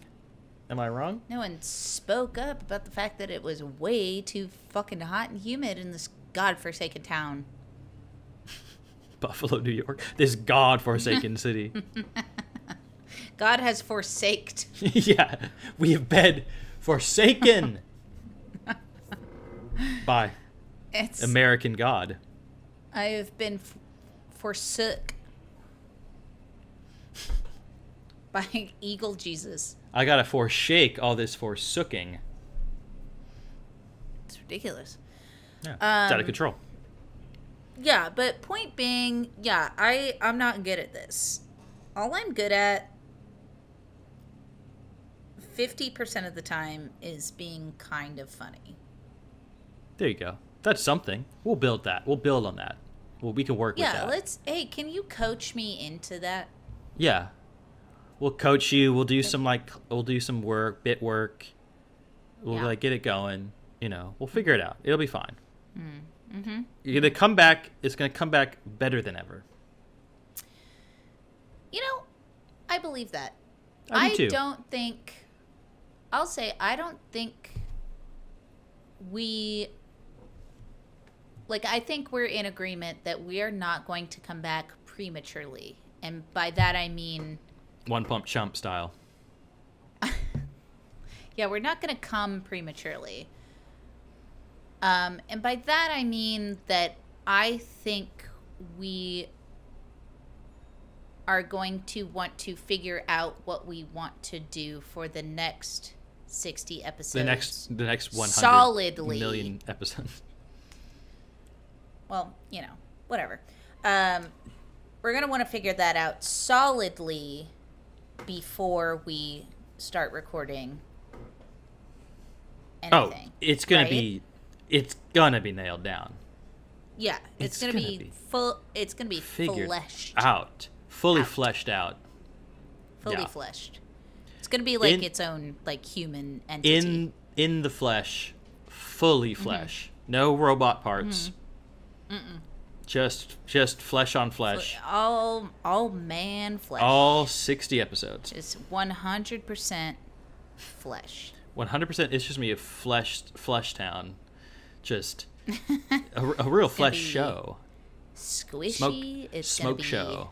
Am I wrong? No one spoke up about the fact that it was way too fucking hot and humid in this godforsaken town. Buffalo, New York. This god-forsaken city. God has forsaked. yeah, we have been forsaken by It's American God. I have been f- forsook by Eagle Jesus. I gotta forsake all this forsooking. It's ridiculous. Yeah, it's out of Um, control. Yeah, but point being, yeah, I I'm not good at this. All I'm good at 50% of the time is being kind of funny. There you go. That's something. We'll build that. We'll build on that. Well, we can work with Yeah, that. let's hey, can you coach me into that? Yeah. We'll coach you. We'll do some like we'll do some work, bit work. We'll Yeah. like get it going. You know, we'll figure it out. It'll be fine. Mm-hmm. You're gonna come back. It's gonna come back better than ever. You know, I believe that. I do too. don't think I'll say I don't think we like I think we're in agreement that we are not going to come back prematurely. And by that I mean One pump chump style. yeah, we're not going to come prematurely. Um, and by that I mean that I think we are going to want to figure out what we want to do for the next 60 episodes. The next the next 100 Solidly. million episodes. well, you know, whatever. Um, we're going to want to figure that out solidly before we start recording Oh, it's gonna be it's gonna be nailed down. Yeah, it's, It's gonna, gonna be, be full. It's gonna be Figured fleshed, out. Fully Out. fleshed out. fully yeah. fleshed. It's gonna be like In- its own like human entity. In in the flesh. Fully Mm-hmm. flesh. No robot parts. Just just flesh on flesh. All all man flesh. All 60 episodes. It's one hundred percent flesh. 100% it's just me a flesh flesh town. Just a, a real flesh show. Squishy. Smoke it's smoke gonna be show.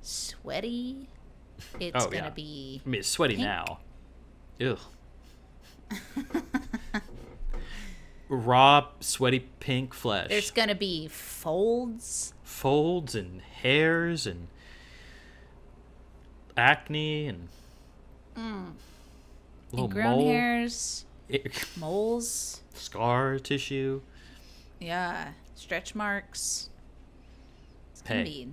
sweaty. It's Oh, gonna yeah. be I mean, it's sweaty Pink. now. Ugh. Raw, sweaty pink flesh. there's gonna be folds. folds and hairs and acne and mm. little Ingrown mole, hairs, moles. scar tissue. Yeah, stretch marks. It's gonna Hey. be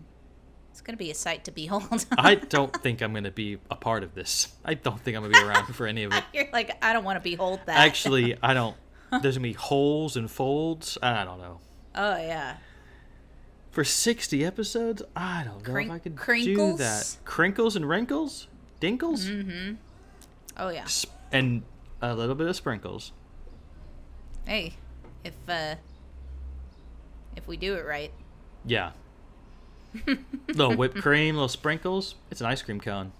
it's gonna be a sight to behold. I don't think I'm gonna be a part of this. I don't think I'm gonna be around for any of it. You're like, I don't want to behold that. Actually, I don't. There's gonna be holes and folds. I don't know. oh yeah, For 60 episodes, I don't know Crink- if I could do that. Crinkles and wrinkles, dinkles, Mm-hmm. oh yeah. And a little bit of sprinkles. Hey, if uh, if we do it right, Yeah. little whipped cream, little sprinkles. It's an ice cream cone.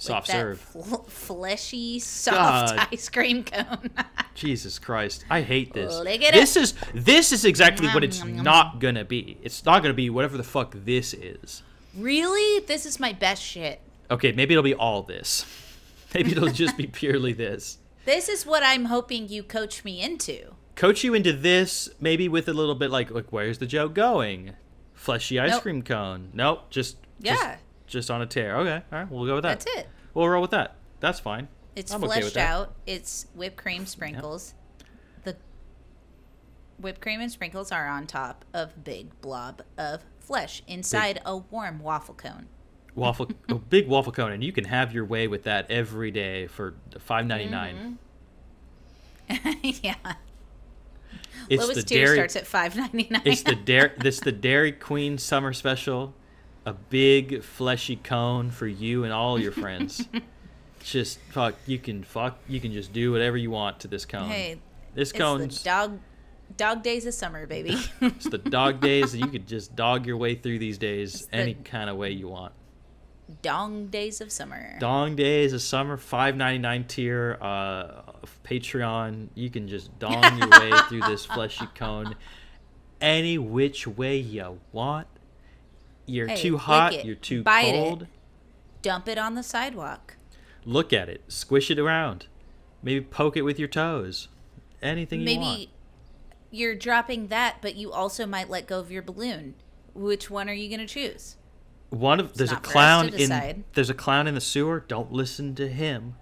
Soft serve. fl- fleshy, soft God. ice cream cone. Jesus Christ. I hate this. This is this is exactly what it's nom, nom. not gonna be. It's not gonna be whatever the fuck this is. really, this is my best shit. Okay, maybe it'll be all this. Maybe it'll just be purely this. This is what I'm hoping you coach me into. Coach you into this, maybe with a little bit like like where's the joke going? Fleshy ice Nope. cream cone. Nope, just Yeah. just, just on a tear. Okay, all right, we'll go with that. That's it. We'll roll with that. That's fine. It's I'm fleshed that. out. It's whipped cream sprinkles. The whipped cream and sprinkles are on top of big blob of flesh inside a warm waffle cone. waffle a big waffle cone and you can have your way with that every day for 5.99 mm-hmm. yeah. it's Lowest the tier dairy starts at five ninety nine. it's the dairy this the dairy queen summer special a big fleshy cone for you and all your friends just fuck you can fuck you can just do whatever you want to this cone Hey, this it's cone's dog dog days of summer, baby. it's the dog days you could just dog your way through these days It's the- any kind of way you want Dong days of summer. Dong Days of Summer, five ninety nine tier, uh, Patreon. You can just dong your way through this fleshy cone, any which way you want. You're Hey, too hot. it, You're too bite it. cold. Dump it on the sidewalk. Look at it. Squish it around. Maybe poke it with your toes. Anything you want. Maybe you're dropping that, but you also might let go of your balloon. Which one are you going to choose? One of there's a not for us to clown in there's a clown in the sewer. Don't listen to him.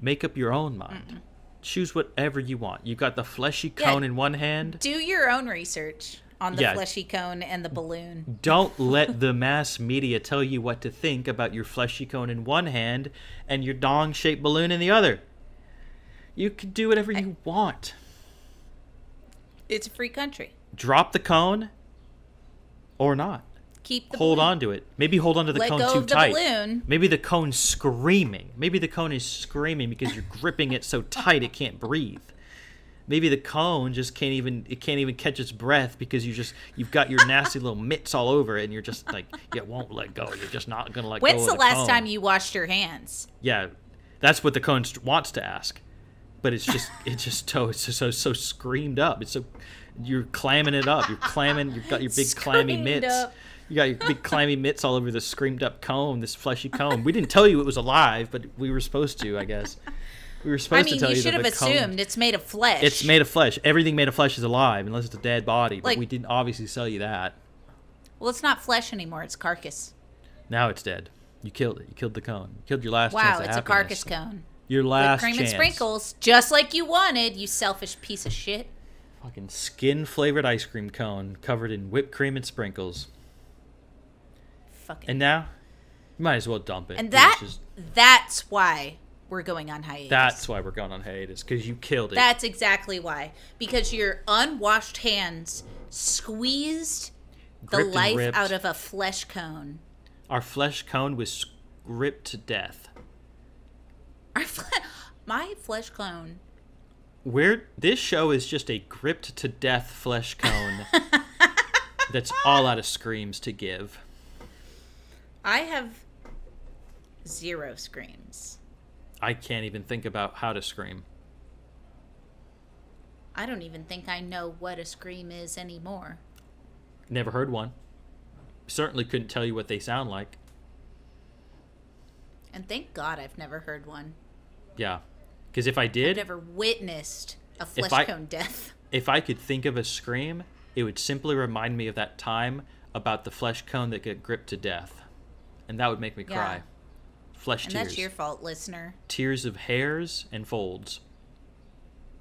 Make up your own mind. Choose whatever you want. You got the fleshy Yeah. cone in one hand. Do your own research on the Yeah. fleshy cone and the balloon. Don't let the mass media tell you what to think about your fleshy cone in one hand and your dong shaped balloon in the other. You can do whatever you want. It's a free country. Drop the cone or not. Keep the hold balloon. on to it. Maybe hold on to the Let cone go too of the tight. balloon. Maybe the cone's screaming. Maybe the cone is screaming because you're gripping it so tight it can't breathe. Maybe the cone just can't even it can't even catch its breath because you just you've got your nasty little mitts all over it and you're just like it won't let go. You're just not gonna let go. When's the the last cone. time you washed your hands? Yeah, that's what the cone wants to ask, but it's just it's just so it's just so so screamed up. It's so you're clamming it up. You're clamming. You've got your big clammy mitts. up. You got your big clammy mitts all over this screamed up cone, this fleshy cone. We didn't tell you it was alive, but we were supposed to, I guess. We were supposed I mean, to tell you you, should that have assumed it's made of flesh. it's made of flesh. Everything made of flesh is alive, unless it's a dead body. But Like- we didn't obviously sell you that. Well, it's not flesh anymore. It's carcass. Now it's dead. You killed it. You killed the cone. You killed your last Wow, it's a carcass cone. Your last With cream chance. and sprinkles, just like you wanted, you selfish piece of shit. Fucking skin flavored ice cream cone covered in whipped cream and sprinkles. Fucking. And now, you might as well dump it. And that just- that's why we're going on hiatus. that's why we're going on hiatus because you killed it. That's exactly why. Because your unwashed hands squeezed the Gripped and life ripped. out of a flesh cone. Our flesh cone was ripped to death. Our fle- my flesh cone We're this show is just a gripped to death flesh cone that's all out of screams to give. I have zero screams. I can't even think about how to scream. I don't even think I know what a scream is anymore. Never heard one. Certainly couldn't tell you what they sound like. And thank God I've never heard one. Yeah. Because if I did, Never witnessed a flesh I- cone death. if I could think of a scream, it would simply remind me of that time about the flesh cone that got gripped to death. And that would make me Yeah. cry. Flesh And tears. that's your fault, listener. Tears of hairs and folds.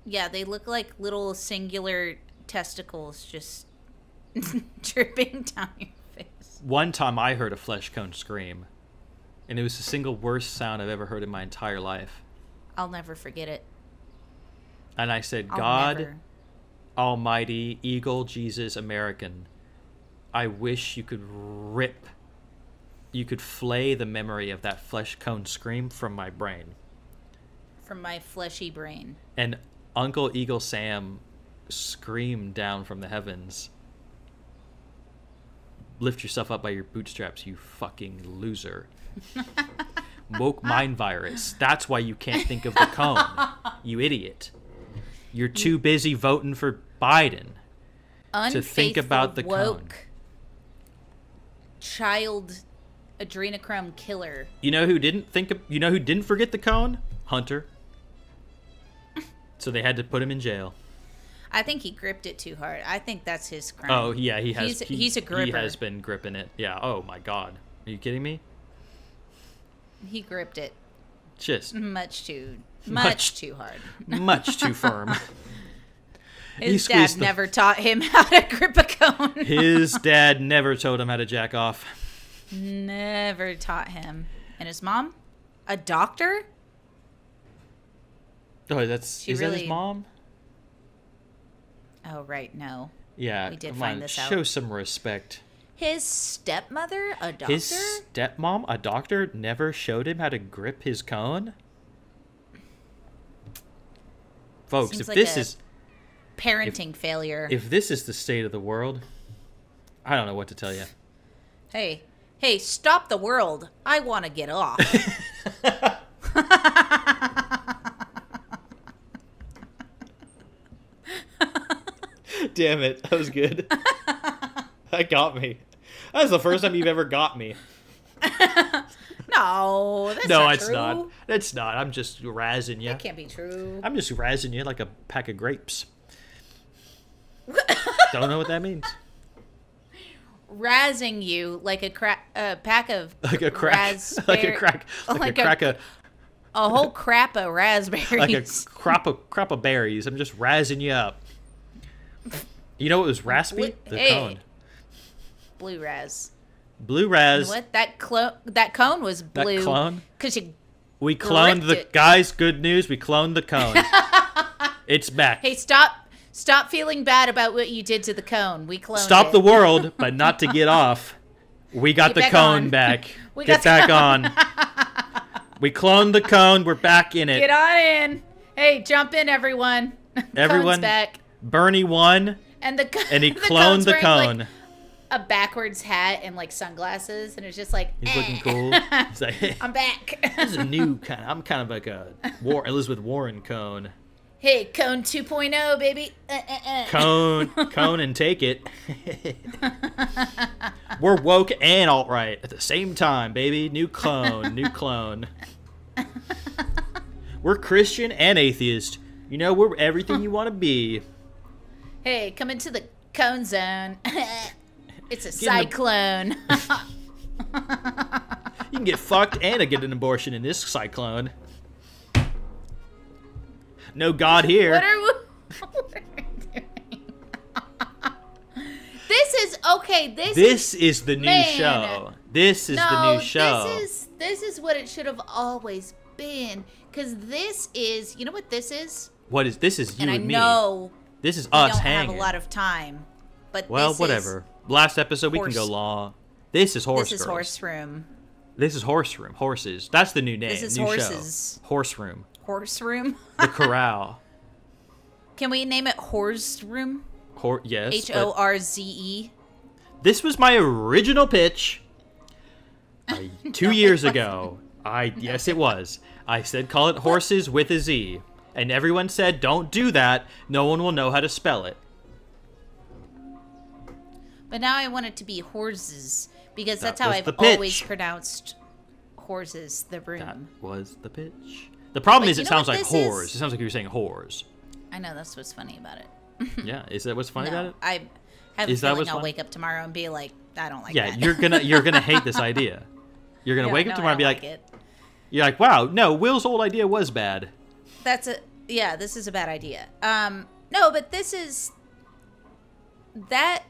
Yeah, they look like little singular testicles just dripping down your face. One time I heard a flesh cone scream, and it was the single worst sound I've ever heard in my entire life. I'll never forget it. And I said, I'll God never. Almighty, Eagle, Jesus, American, I wish you could rip, you could flay the memory of that flesh cone scream from my brain. From my fleshy brain. And Uncle Eagle Sam screamed down from the heavens. Lift yourself up by your bootstraps, you fucking loser. Woke mind virus. That's why you can't think of the cone. You idiot. You're too busy voting for Biden. Unfaithful, think about the cone. child adrenochrome killer. You know who didn't think of, you know who didn't forget the cone? Hunter. So they had to put him in jail. I think he gripped it too hard. I think that's his crime. Oh yeah, he has. He's- he, he's a He has been gripping it. Yeah. Oh my god. Are you kidding me? He gripped it Just much too Much- much, too hard. much too firm. His dad never taught him how to grip a cone. His dad never told him how to jack off. Never taught him. And his mom, a doctor. Oh, that's She is that his mom? Oh right, no. Yeah. We did find on, this out. Show some respect. His stepmother, a doctor. His stepmom, a doctor, never showed him how to grip his cone. Folks, Seems if like this is Parenting failure. if this is the state of the world, I don't know what to tell you. hey, hey, stop the world! I want to get off. Damn it, that was good. that got me. That's the first time you've ever got me. no, that's no, not it's true. not. It's not. I'm just razzing you. That can't be true. I'm just razzing you like a pack of grapes. Don't know what that means. Razzing you like a crack, a pack of Like a crack, like a crack, like, like a a- crack of, a whole crap of raspberries. like a crop of crop of berries. I'm just razzing you up. You know what was raspy? The hey. cone. blue raz. Blue raz. What that clo- that cone was blue. That clone? Cause you We cloned the it. guys. Good news. We cloned the cone. it's back. hey stop stop feeling bad about what you did to the cone. We cloned Stop it. the world, but not to get off. We got Get the back cone on. back. We get back the- on. we cloned the cone. We're back in it. Get on in. Hey, jump in, everyone. Everyone- Cone's back. Bernie won, And the co- and he the cloned cone's the cone. like, a backwards hat and like sunglasses, and it's just like He's looking eh. cool. He's like, I'm back. this is a new kind. Of, I'm kind of like a War Elizabeth Warren cone. Hey, cone 2.0, baby. Uh, uh, uh. Cone, cone, and take it. We're woke and alt right at the same time, baby. New clone, new clone. We're Christian and atheist. You know, we're everything you want to be. Hey, come into the cone zone. it's a cyclone. You can get fucked and get an abortion in this cyclone. No God here. what are we, what are we doing? this is okay. This, is This is the new Man. show. This is no. the new show. This is this is what it should have always been. Because this is, you know what this is, what is this? Is you and and, I me. know This is we us don't hanging. have a lot of time, but well, this is- whatever. Last episode we can go long. This is horse. this is horse room. This is horse room. Horses. That's the new name. This is new horses. show. Horse room. Horse room. The corral. Can we name it Horse Room? Hor- yes. H O R Z E. This was my original pitch. uh, two No, years ago. I yes, it was. I said call it horses with a Z, and everyone said don't do that. No one will know how to spell it. But now I want it to be horses because That that's how I've always pronounced horses. The room. That was the pitch. The problem Wait, is it sounds like this is? whores. It sounds like you were saying whores. I know that's what's funny about it. Yeah, is that what's funny about it? I have a Is that feeling I'll funny? wake up tomorrow and be like, I don't like Yeah, that. you're gonna you're gonna hate this idea. You're gonna Yeah, wake up I tomorrow and be like, it. you're like, wow, no, Will's old idea was bad. that's a yeah. This is a bad idea. Um, no, but this is that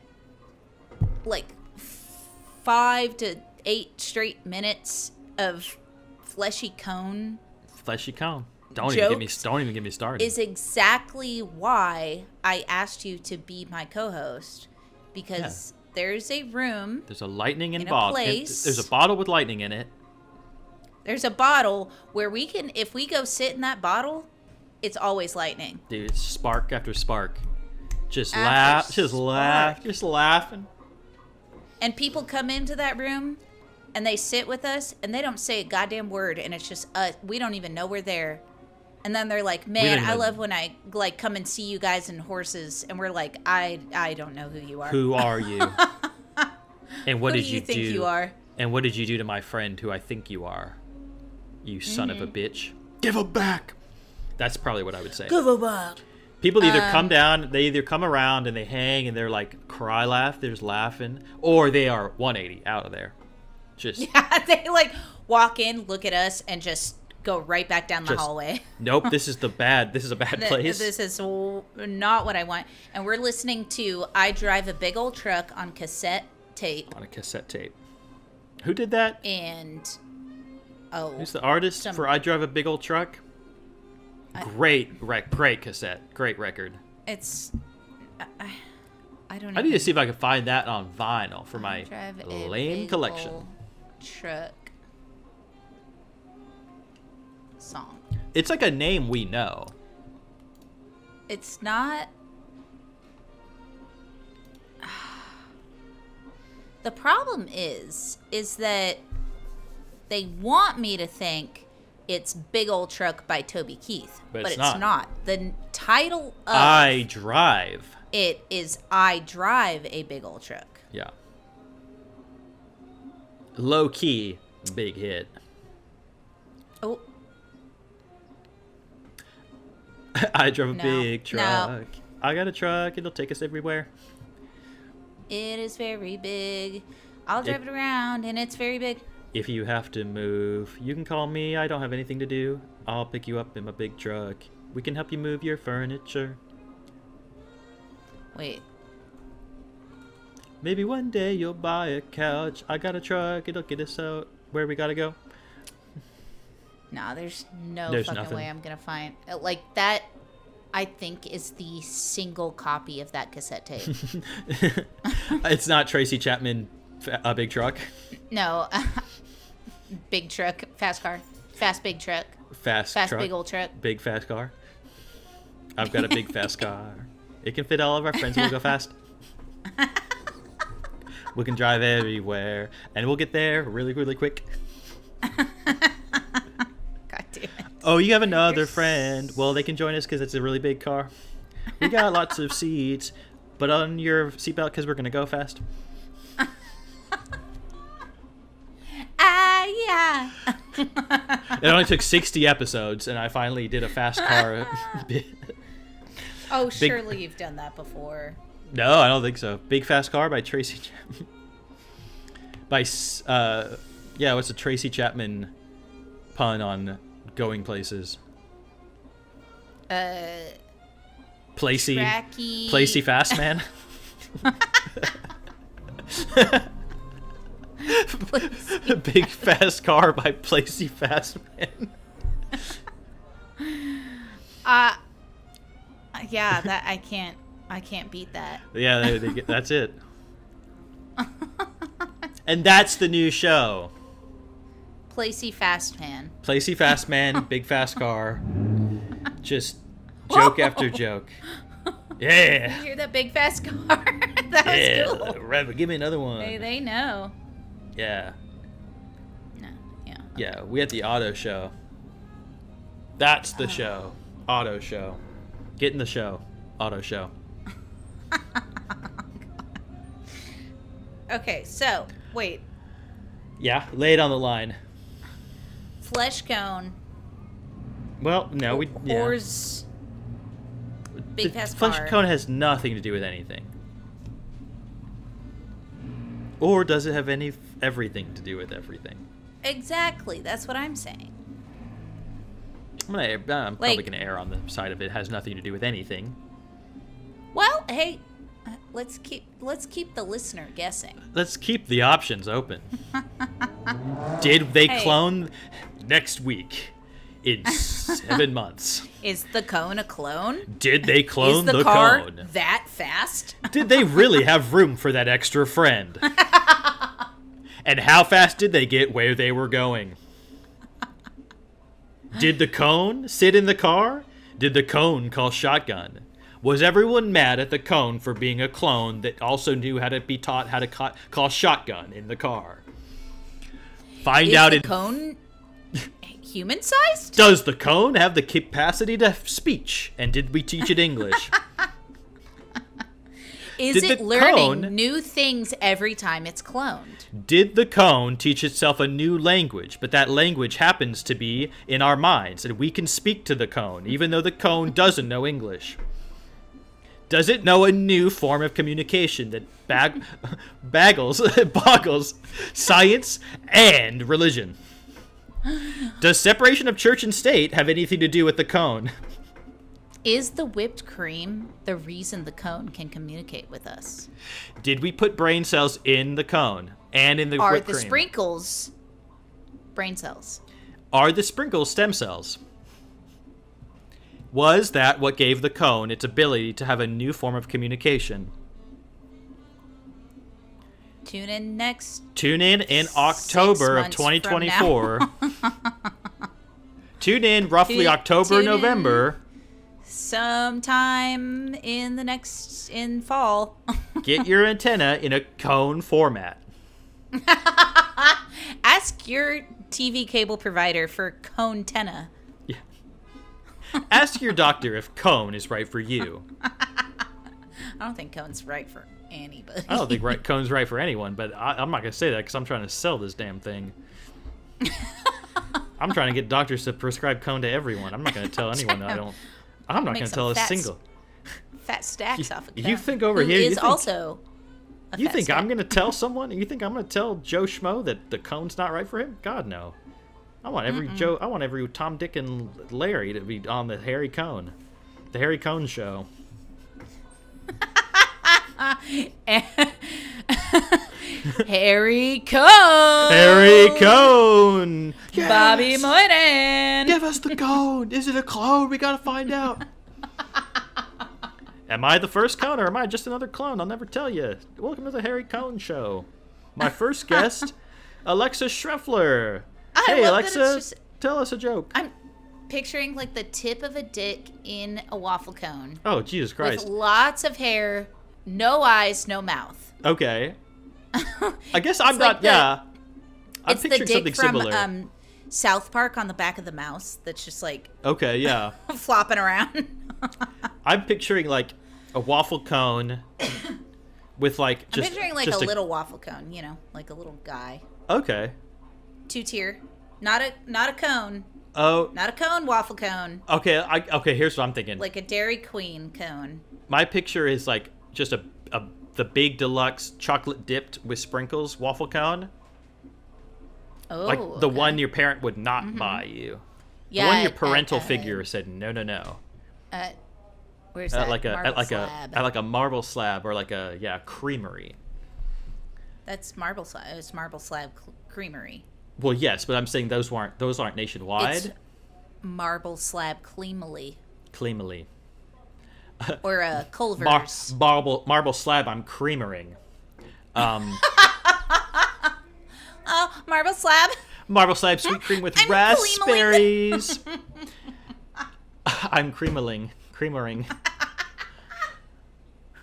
like f- five to eight straight minutes of fleshy cone Fleshy cone. Don't even get me don't even get me started. is exactly why I asked you to be my co-host because there's a room, There's a lightning in a bottle. place- There's a bottle with lightning in it. there's a bottle where we can if we go sit in that bottle, it's always lightning. Dude, it's spark after spark. Just After laugh, just laugh, just laughing. And people come into that room and they sit with us and they don't say a goddamn word and it's just us. We don't even know we're there. And then they're like, "Man, I love when I like come and see you guys in horses." And we're like, "I I don't know who you are. Who are you? and what Who did do you, you, think do? you are?" And what did you do to my friend who I think you are? You son of a Mm-hmm. bitch. Give him back. That's probably what I would say. Give back. People either Um, come down, they either come around and they hang and they're like cry laugh, they're just laughing, or they are 180 out of there. Just they like walk in, look at us, and just go right back down the Just- hallway. nope, this is the bad. This is a bad Th- place. This is not what I want. And we're listening to "I Drive a Big Old Truck" on cassette tape, on a cassette tape. Who did that? and oh, Who's the artist Some- for "I Drive a Big Old Truck"? I- Great, rec- great cassette, great record. it's I, I- don't. Know. I need to see if I can find that on vinyl for my lame collection. Truck song. It's like a name we know. It's not. The problem is, is that they want me to think it's "Big Old Truck" by Toby Keith, But but, it's it's, not. not. The title of I drive. it is "I Drive a Big Old Truck." Yeah. Low key, big hit. Oh, I drive a No, big no. truck. I got a truck. It'll take us everywhere. it is very big. I'll drive it around, and it's very big. If you have to move, you can call me. I don't have anything to do. I'll pick you up in my big truck. We can help you move your furniture. Wait, Maybe one day you'll buy a couch. I got a truck. It'll get us out where we gotta go. No, there's no There's fucking nothing. way I'm gonna find uh, like that. I think is the single copy of that cassette tape. it's not Tracy Chapman, a big truck. no, big truck, fast car, fast big truck, Fast, fast truck. big old truck. Big fast car. I've got a big fast car. It can fit all of our friends. We'll go fast. We can drive everywhere, and we'll get there really, really quick. God damn it. Oh, you have another You're friend. Well, they can join us because it's a really big car. We got lots of seats, but on your seatbelt because we're gonna go fast. Ah yeah. It only took sixty episodes, and I finally did a fast car bit. oh, surely you've done that before. No, I don't think so. Big Fast Car by Tracy Chapman. by, uh, yeah, what's a Tracy Chapman pun on going places? Uh, Placey, tracky. Placey Fast Man. Big Fast Car by Placey Fast Man. Uh, yeah, that I can't. I can't beat that. Yeah, they, they get, that's it. and that's the new show. Placey Fast Man. Placey Fast Man, Big Fast Car. Just joke after joke. Yeah. You hear that big fast car? that was Yeah. cool. Right, give me another one. They, they know. Yeah. No, yeah. Yeah, we at the auto show. That's Oh. the show. Auto show. Get in the show. Auto show. Okay, so wait, Yeah, lay it on the line. flesh cone, Well, no, we yeah. big fast flesh cone has nothing to do with anything. Or does it have any everything to do with everything? Exactly, that's what I'm saying. I'm gonna. Uh, I'm probably gonna err on the side of it has nothing to do with anything. Well, hey, uh, let's keep let's keep the listener guessing. Let's keep the options open. Did they Hey. clone next week? In seven months. Is the cone a clone? Did they clone Is the, the, car cone? that fast? Did they really have room for that extra friend? and how fast did they get where they were going? Did the cone sit in the car? Did the cone call shotgun? Was everyone mad at the cone for being a clone that also knew how to be taught how to ca- call shotgun in the car? Find Is out the in cone human sized? does the cone have the capacity to speech? And did we teach it English? Is Did it learning cone- new things every time it's cloned? Did the cone teach itself a new language, but that language happens to be in our minds, and we can speak to the cone, even though the cone doesn't know English? Does it know a new form of communication that bag- baggles, boggles science and religion? Does separation of church and state have anything to do with the cone? Is the whipped cream the reason the cone can communicate with us? Did we put brain cells in the cone and in the Are whipped the cream? sprinkles brain cells? Are the sprinkles stem cells? Was that what gave the cone its ability to have a new form of communication? Tune in next. Tune in in October of 2024. Tune in roughly Tune- October, tune. November. Sometime in the next in fall. Get your antenna in a cone format. Ask your TV cable provider for cone tenna. Ask your doctor if cone is right for you. I don't think cone's right for anybody. I don't think right cone's right for anyone, but I, I'm not gonna say that because I'm trying to sell this damn thing. I'm trying to get doctors to prescribe cone to everyone. I'm not gonna tell anyone that I don't. I'm not gonna tell a single. fat stacks off of you think over Who here, you think- also. a You think I'm gonna tell someone? You think I'm gonna tell Joe Schmo that the cone's not right for him? God no. I want every Joe. I want every Tom, Dick, and Larry to be on the Harry Cone, the Harry Cone show. Harry Cone. Harry Cone. Bobby Yes! Moynihan. Give us the cone. Is it a clone? We gotta find out. am I the first clone or am I just another clone? I'll never tell you. Welcome to the Harry Cone Show. My first guest, Alexa Schreffler. I hey, love that it's Alexa, just- tell us a joke. I'm picturing like the tip of a dick in a waffle cone Oh, Jesus with Christ. lots of hair, no eyes, no mouth. Okay. I guess I'm not. like the- yeah. I'm it's the picturing something from similar. um, South Park on the back of the mouse that's just like okay, yeah. flopping around. I'm picturing like a waffle cone with like I'm picturing like just a little waffle cone, you know, like a little guy, Okay. Two tier, not a not a cone, Oh, not a cone waffle cone, okay. I okay. Here's what I'm thinking. like a Dairy Queen cone. My picture is like just a, a the big deluxe chocolate dipped with sprinkles waffle cone, Oh, like the okay. one your parent would not buy you. yeah, the one your parental uh, figure said no, no, no. At, where's At that? like a Marble at like slab. a like a marble slab or like a yeah creamery. That's marble slab. It's marble slab creamery. Well, yes, but I'm saying those aren't those aren't nationwide. It's marble slab creamily Cleanly. or a Mar- marble marble slab. I'm creamering. Um, oh, marble slab. marble slab sweet cream with I'm raspberries. I'm creamaling. creamering.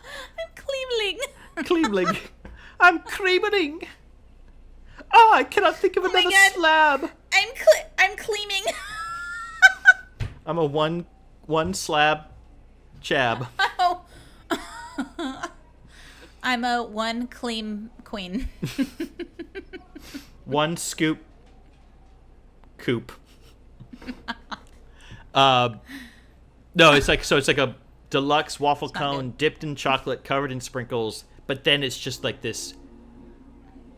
I'm cleamling. Cleveling. I'm creamering. Ah, I cannot think of my another slab. I'm cle- I'm cleaming. I'm a one one slab chab. oh. I'm a one clean queen. One scoop coop. uh, no, it's like so it's like a deluxe waffle cone good. dipped in chocolate, covered in sprinkles, but then it's just like this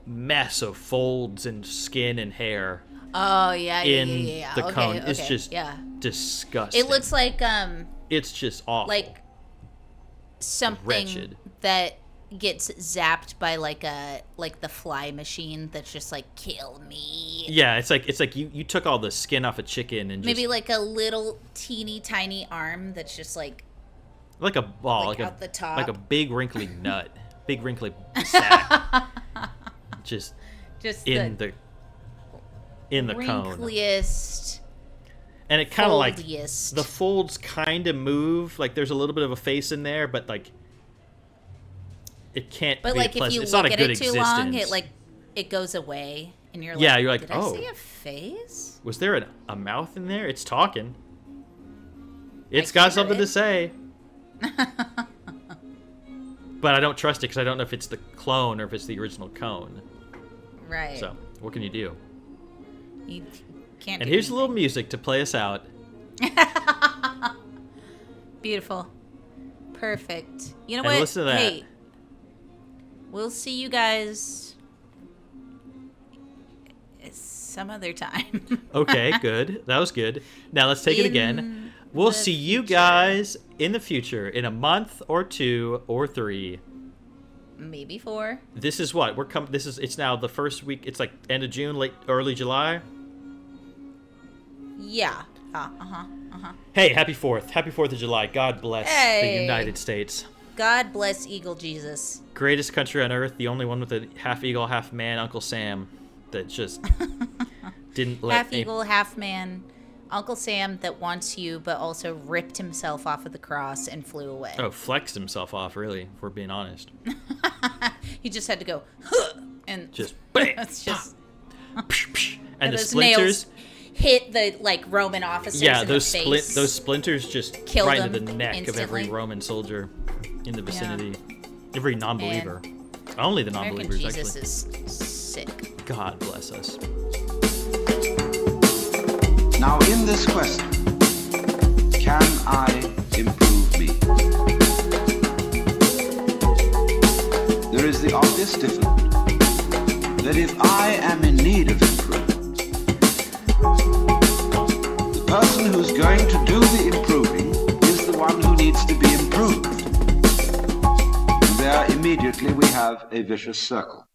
mess of folds and skin and hair Oh yeah, yeah, in yeah, yeah, yeah. the okay, cone. Okay, It's just yeah. disgusting. It looks like um it's just awful. like something Wretched. that gets zapped by like a like the fly machine that's just like kill me. yeah, it's like it's like you you took all the skin off a chicken and just Maybe like a little teeny tiny arm that's just like like a ball, like like, out a the top. like a big wrinkly nut, big wrinkly sack, just just in the, the in the cone, wrinkliest, and it kind of like the folds kind of move. Like there's a little bit of a face in there, but like it can't. but be like if you it's look not a at it too existence. long, it like it goes away, and you're like, Yeah, you're like, did oh. I see oh. a face? was there an, a mouth in there? It's talking. It's I got something to say. but I don't trust it because I don't know if it's the clone or if it's the original cone. Right. So what can you do? you can't. And here's a little music to play us out. Beautiful. Perfect. You know And what? listen to that. Hey, we'll see you guys some other time. Okay, good. That was good. Now let's take it again. We'll see you future. guys in the future, in a month or two or three. Maybe four. This is what we're coming. This is it's now the first week. It's like end of June, late early July. Yeah. Uh huh. Uh huh. Hey, happy Fourth! Happy Fourth of July! God bless the United States, God bless Eagle Jesus. greatest country on earth, the only one with a half eagle, half man, Uncle Sam, that just didn't let half eagle, half man. Uncle Sam that wants you, but also ripped himself off of the cross and flew away. Oh, flexed himself off. Really, if we're being honest. He just had to go, and Just bam, it's just and, and the those splinters. nails hit the like Roman officers. Yeah, in those the splint face. those splinters just Killed right into the neck of every. Roman soldier in the vicinity. Every non-believer. Only the American non-believers Jesus actually. is sick. God bless us. Now, in this question, can I improve me? There is the obvious difficulty that if I am in need of improvement, the person who's going to do the improving is the one who needs to be improved. There immediately we have a vicious circle.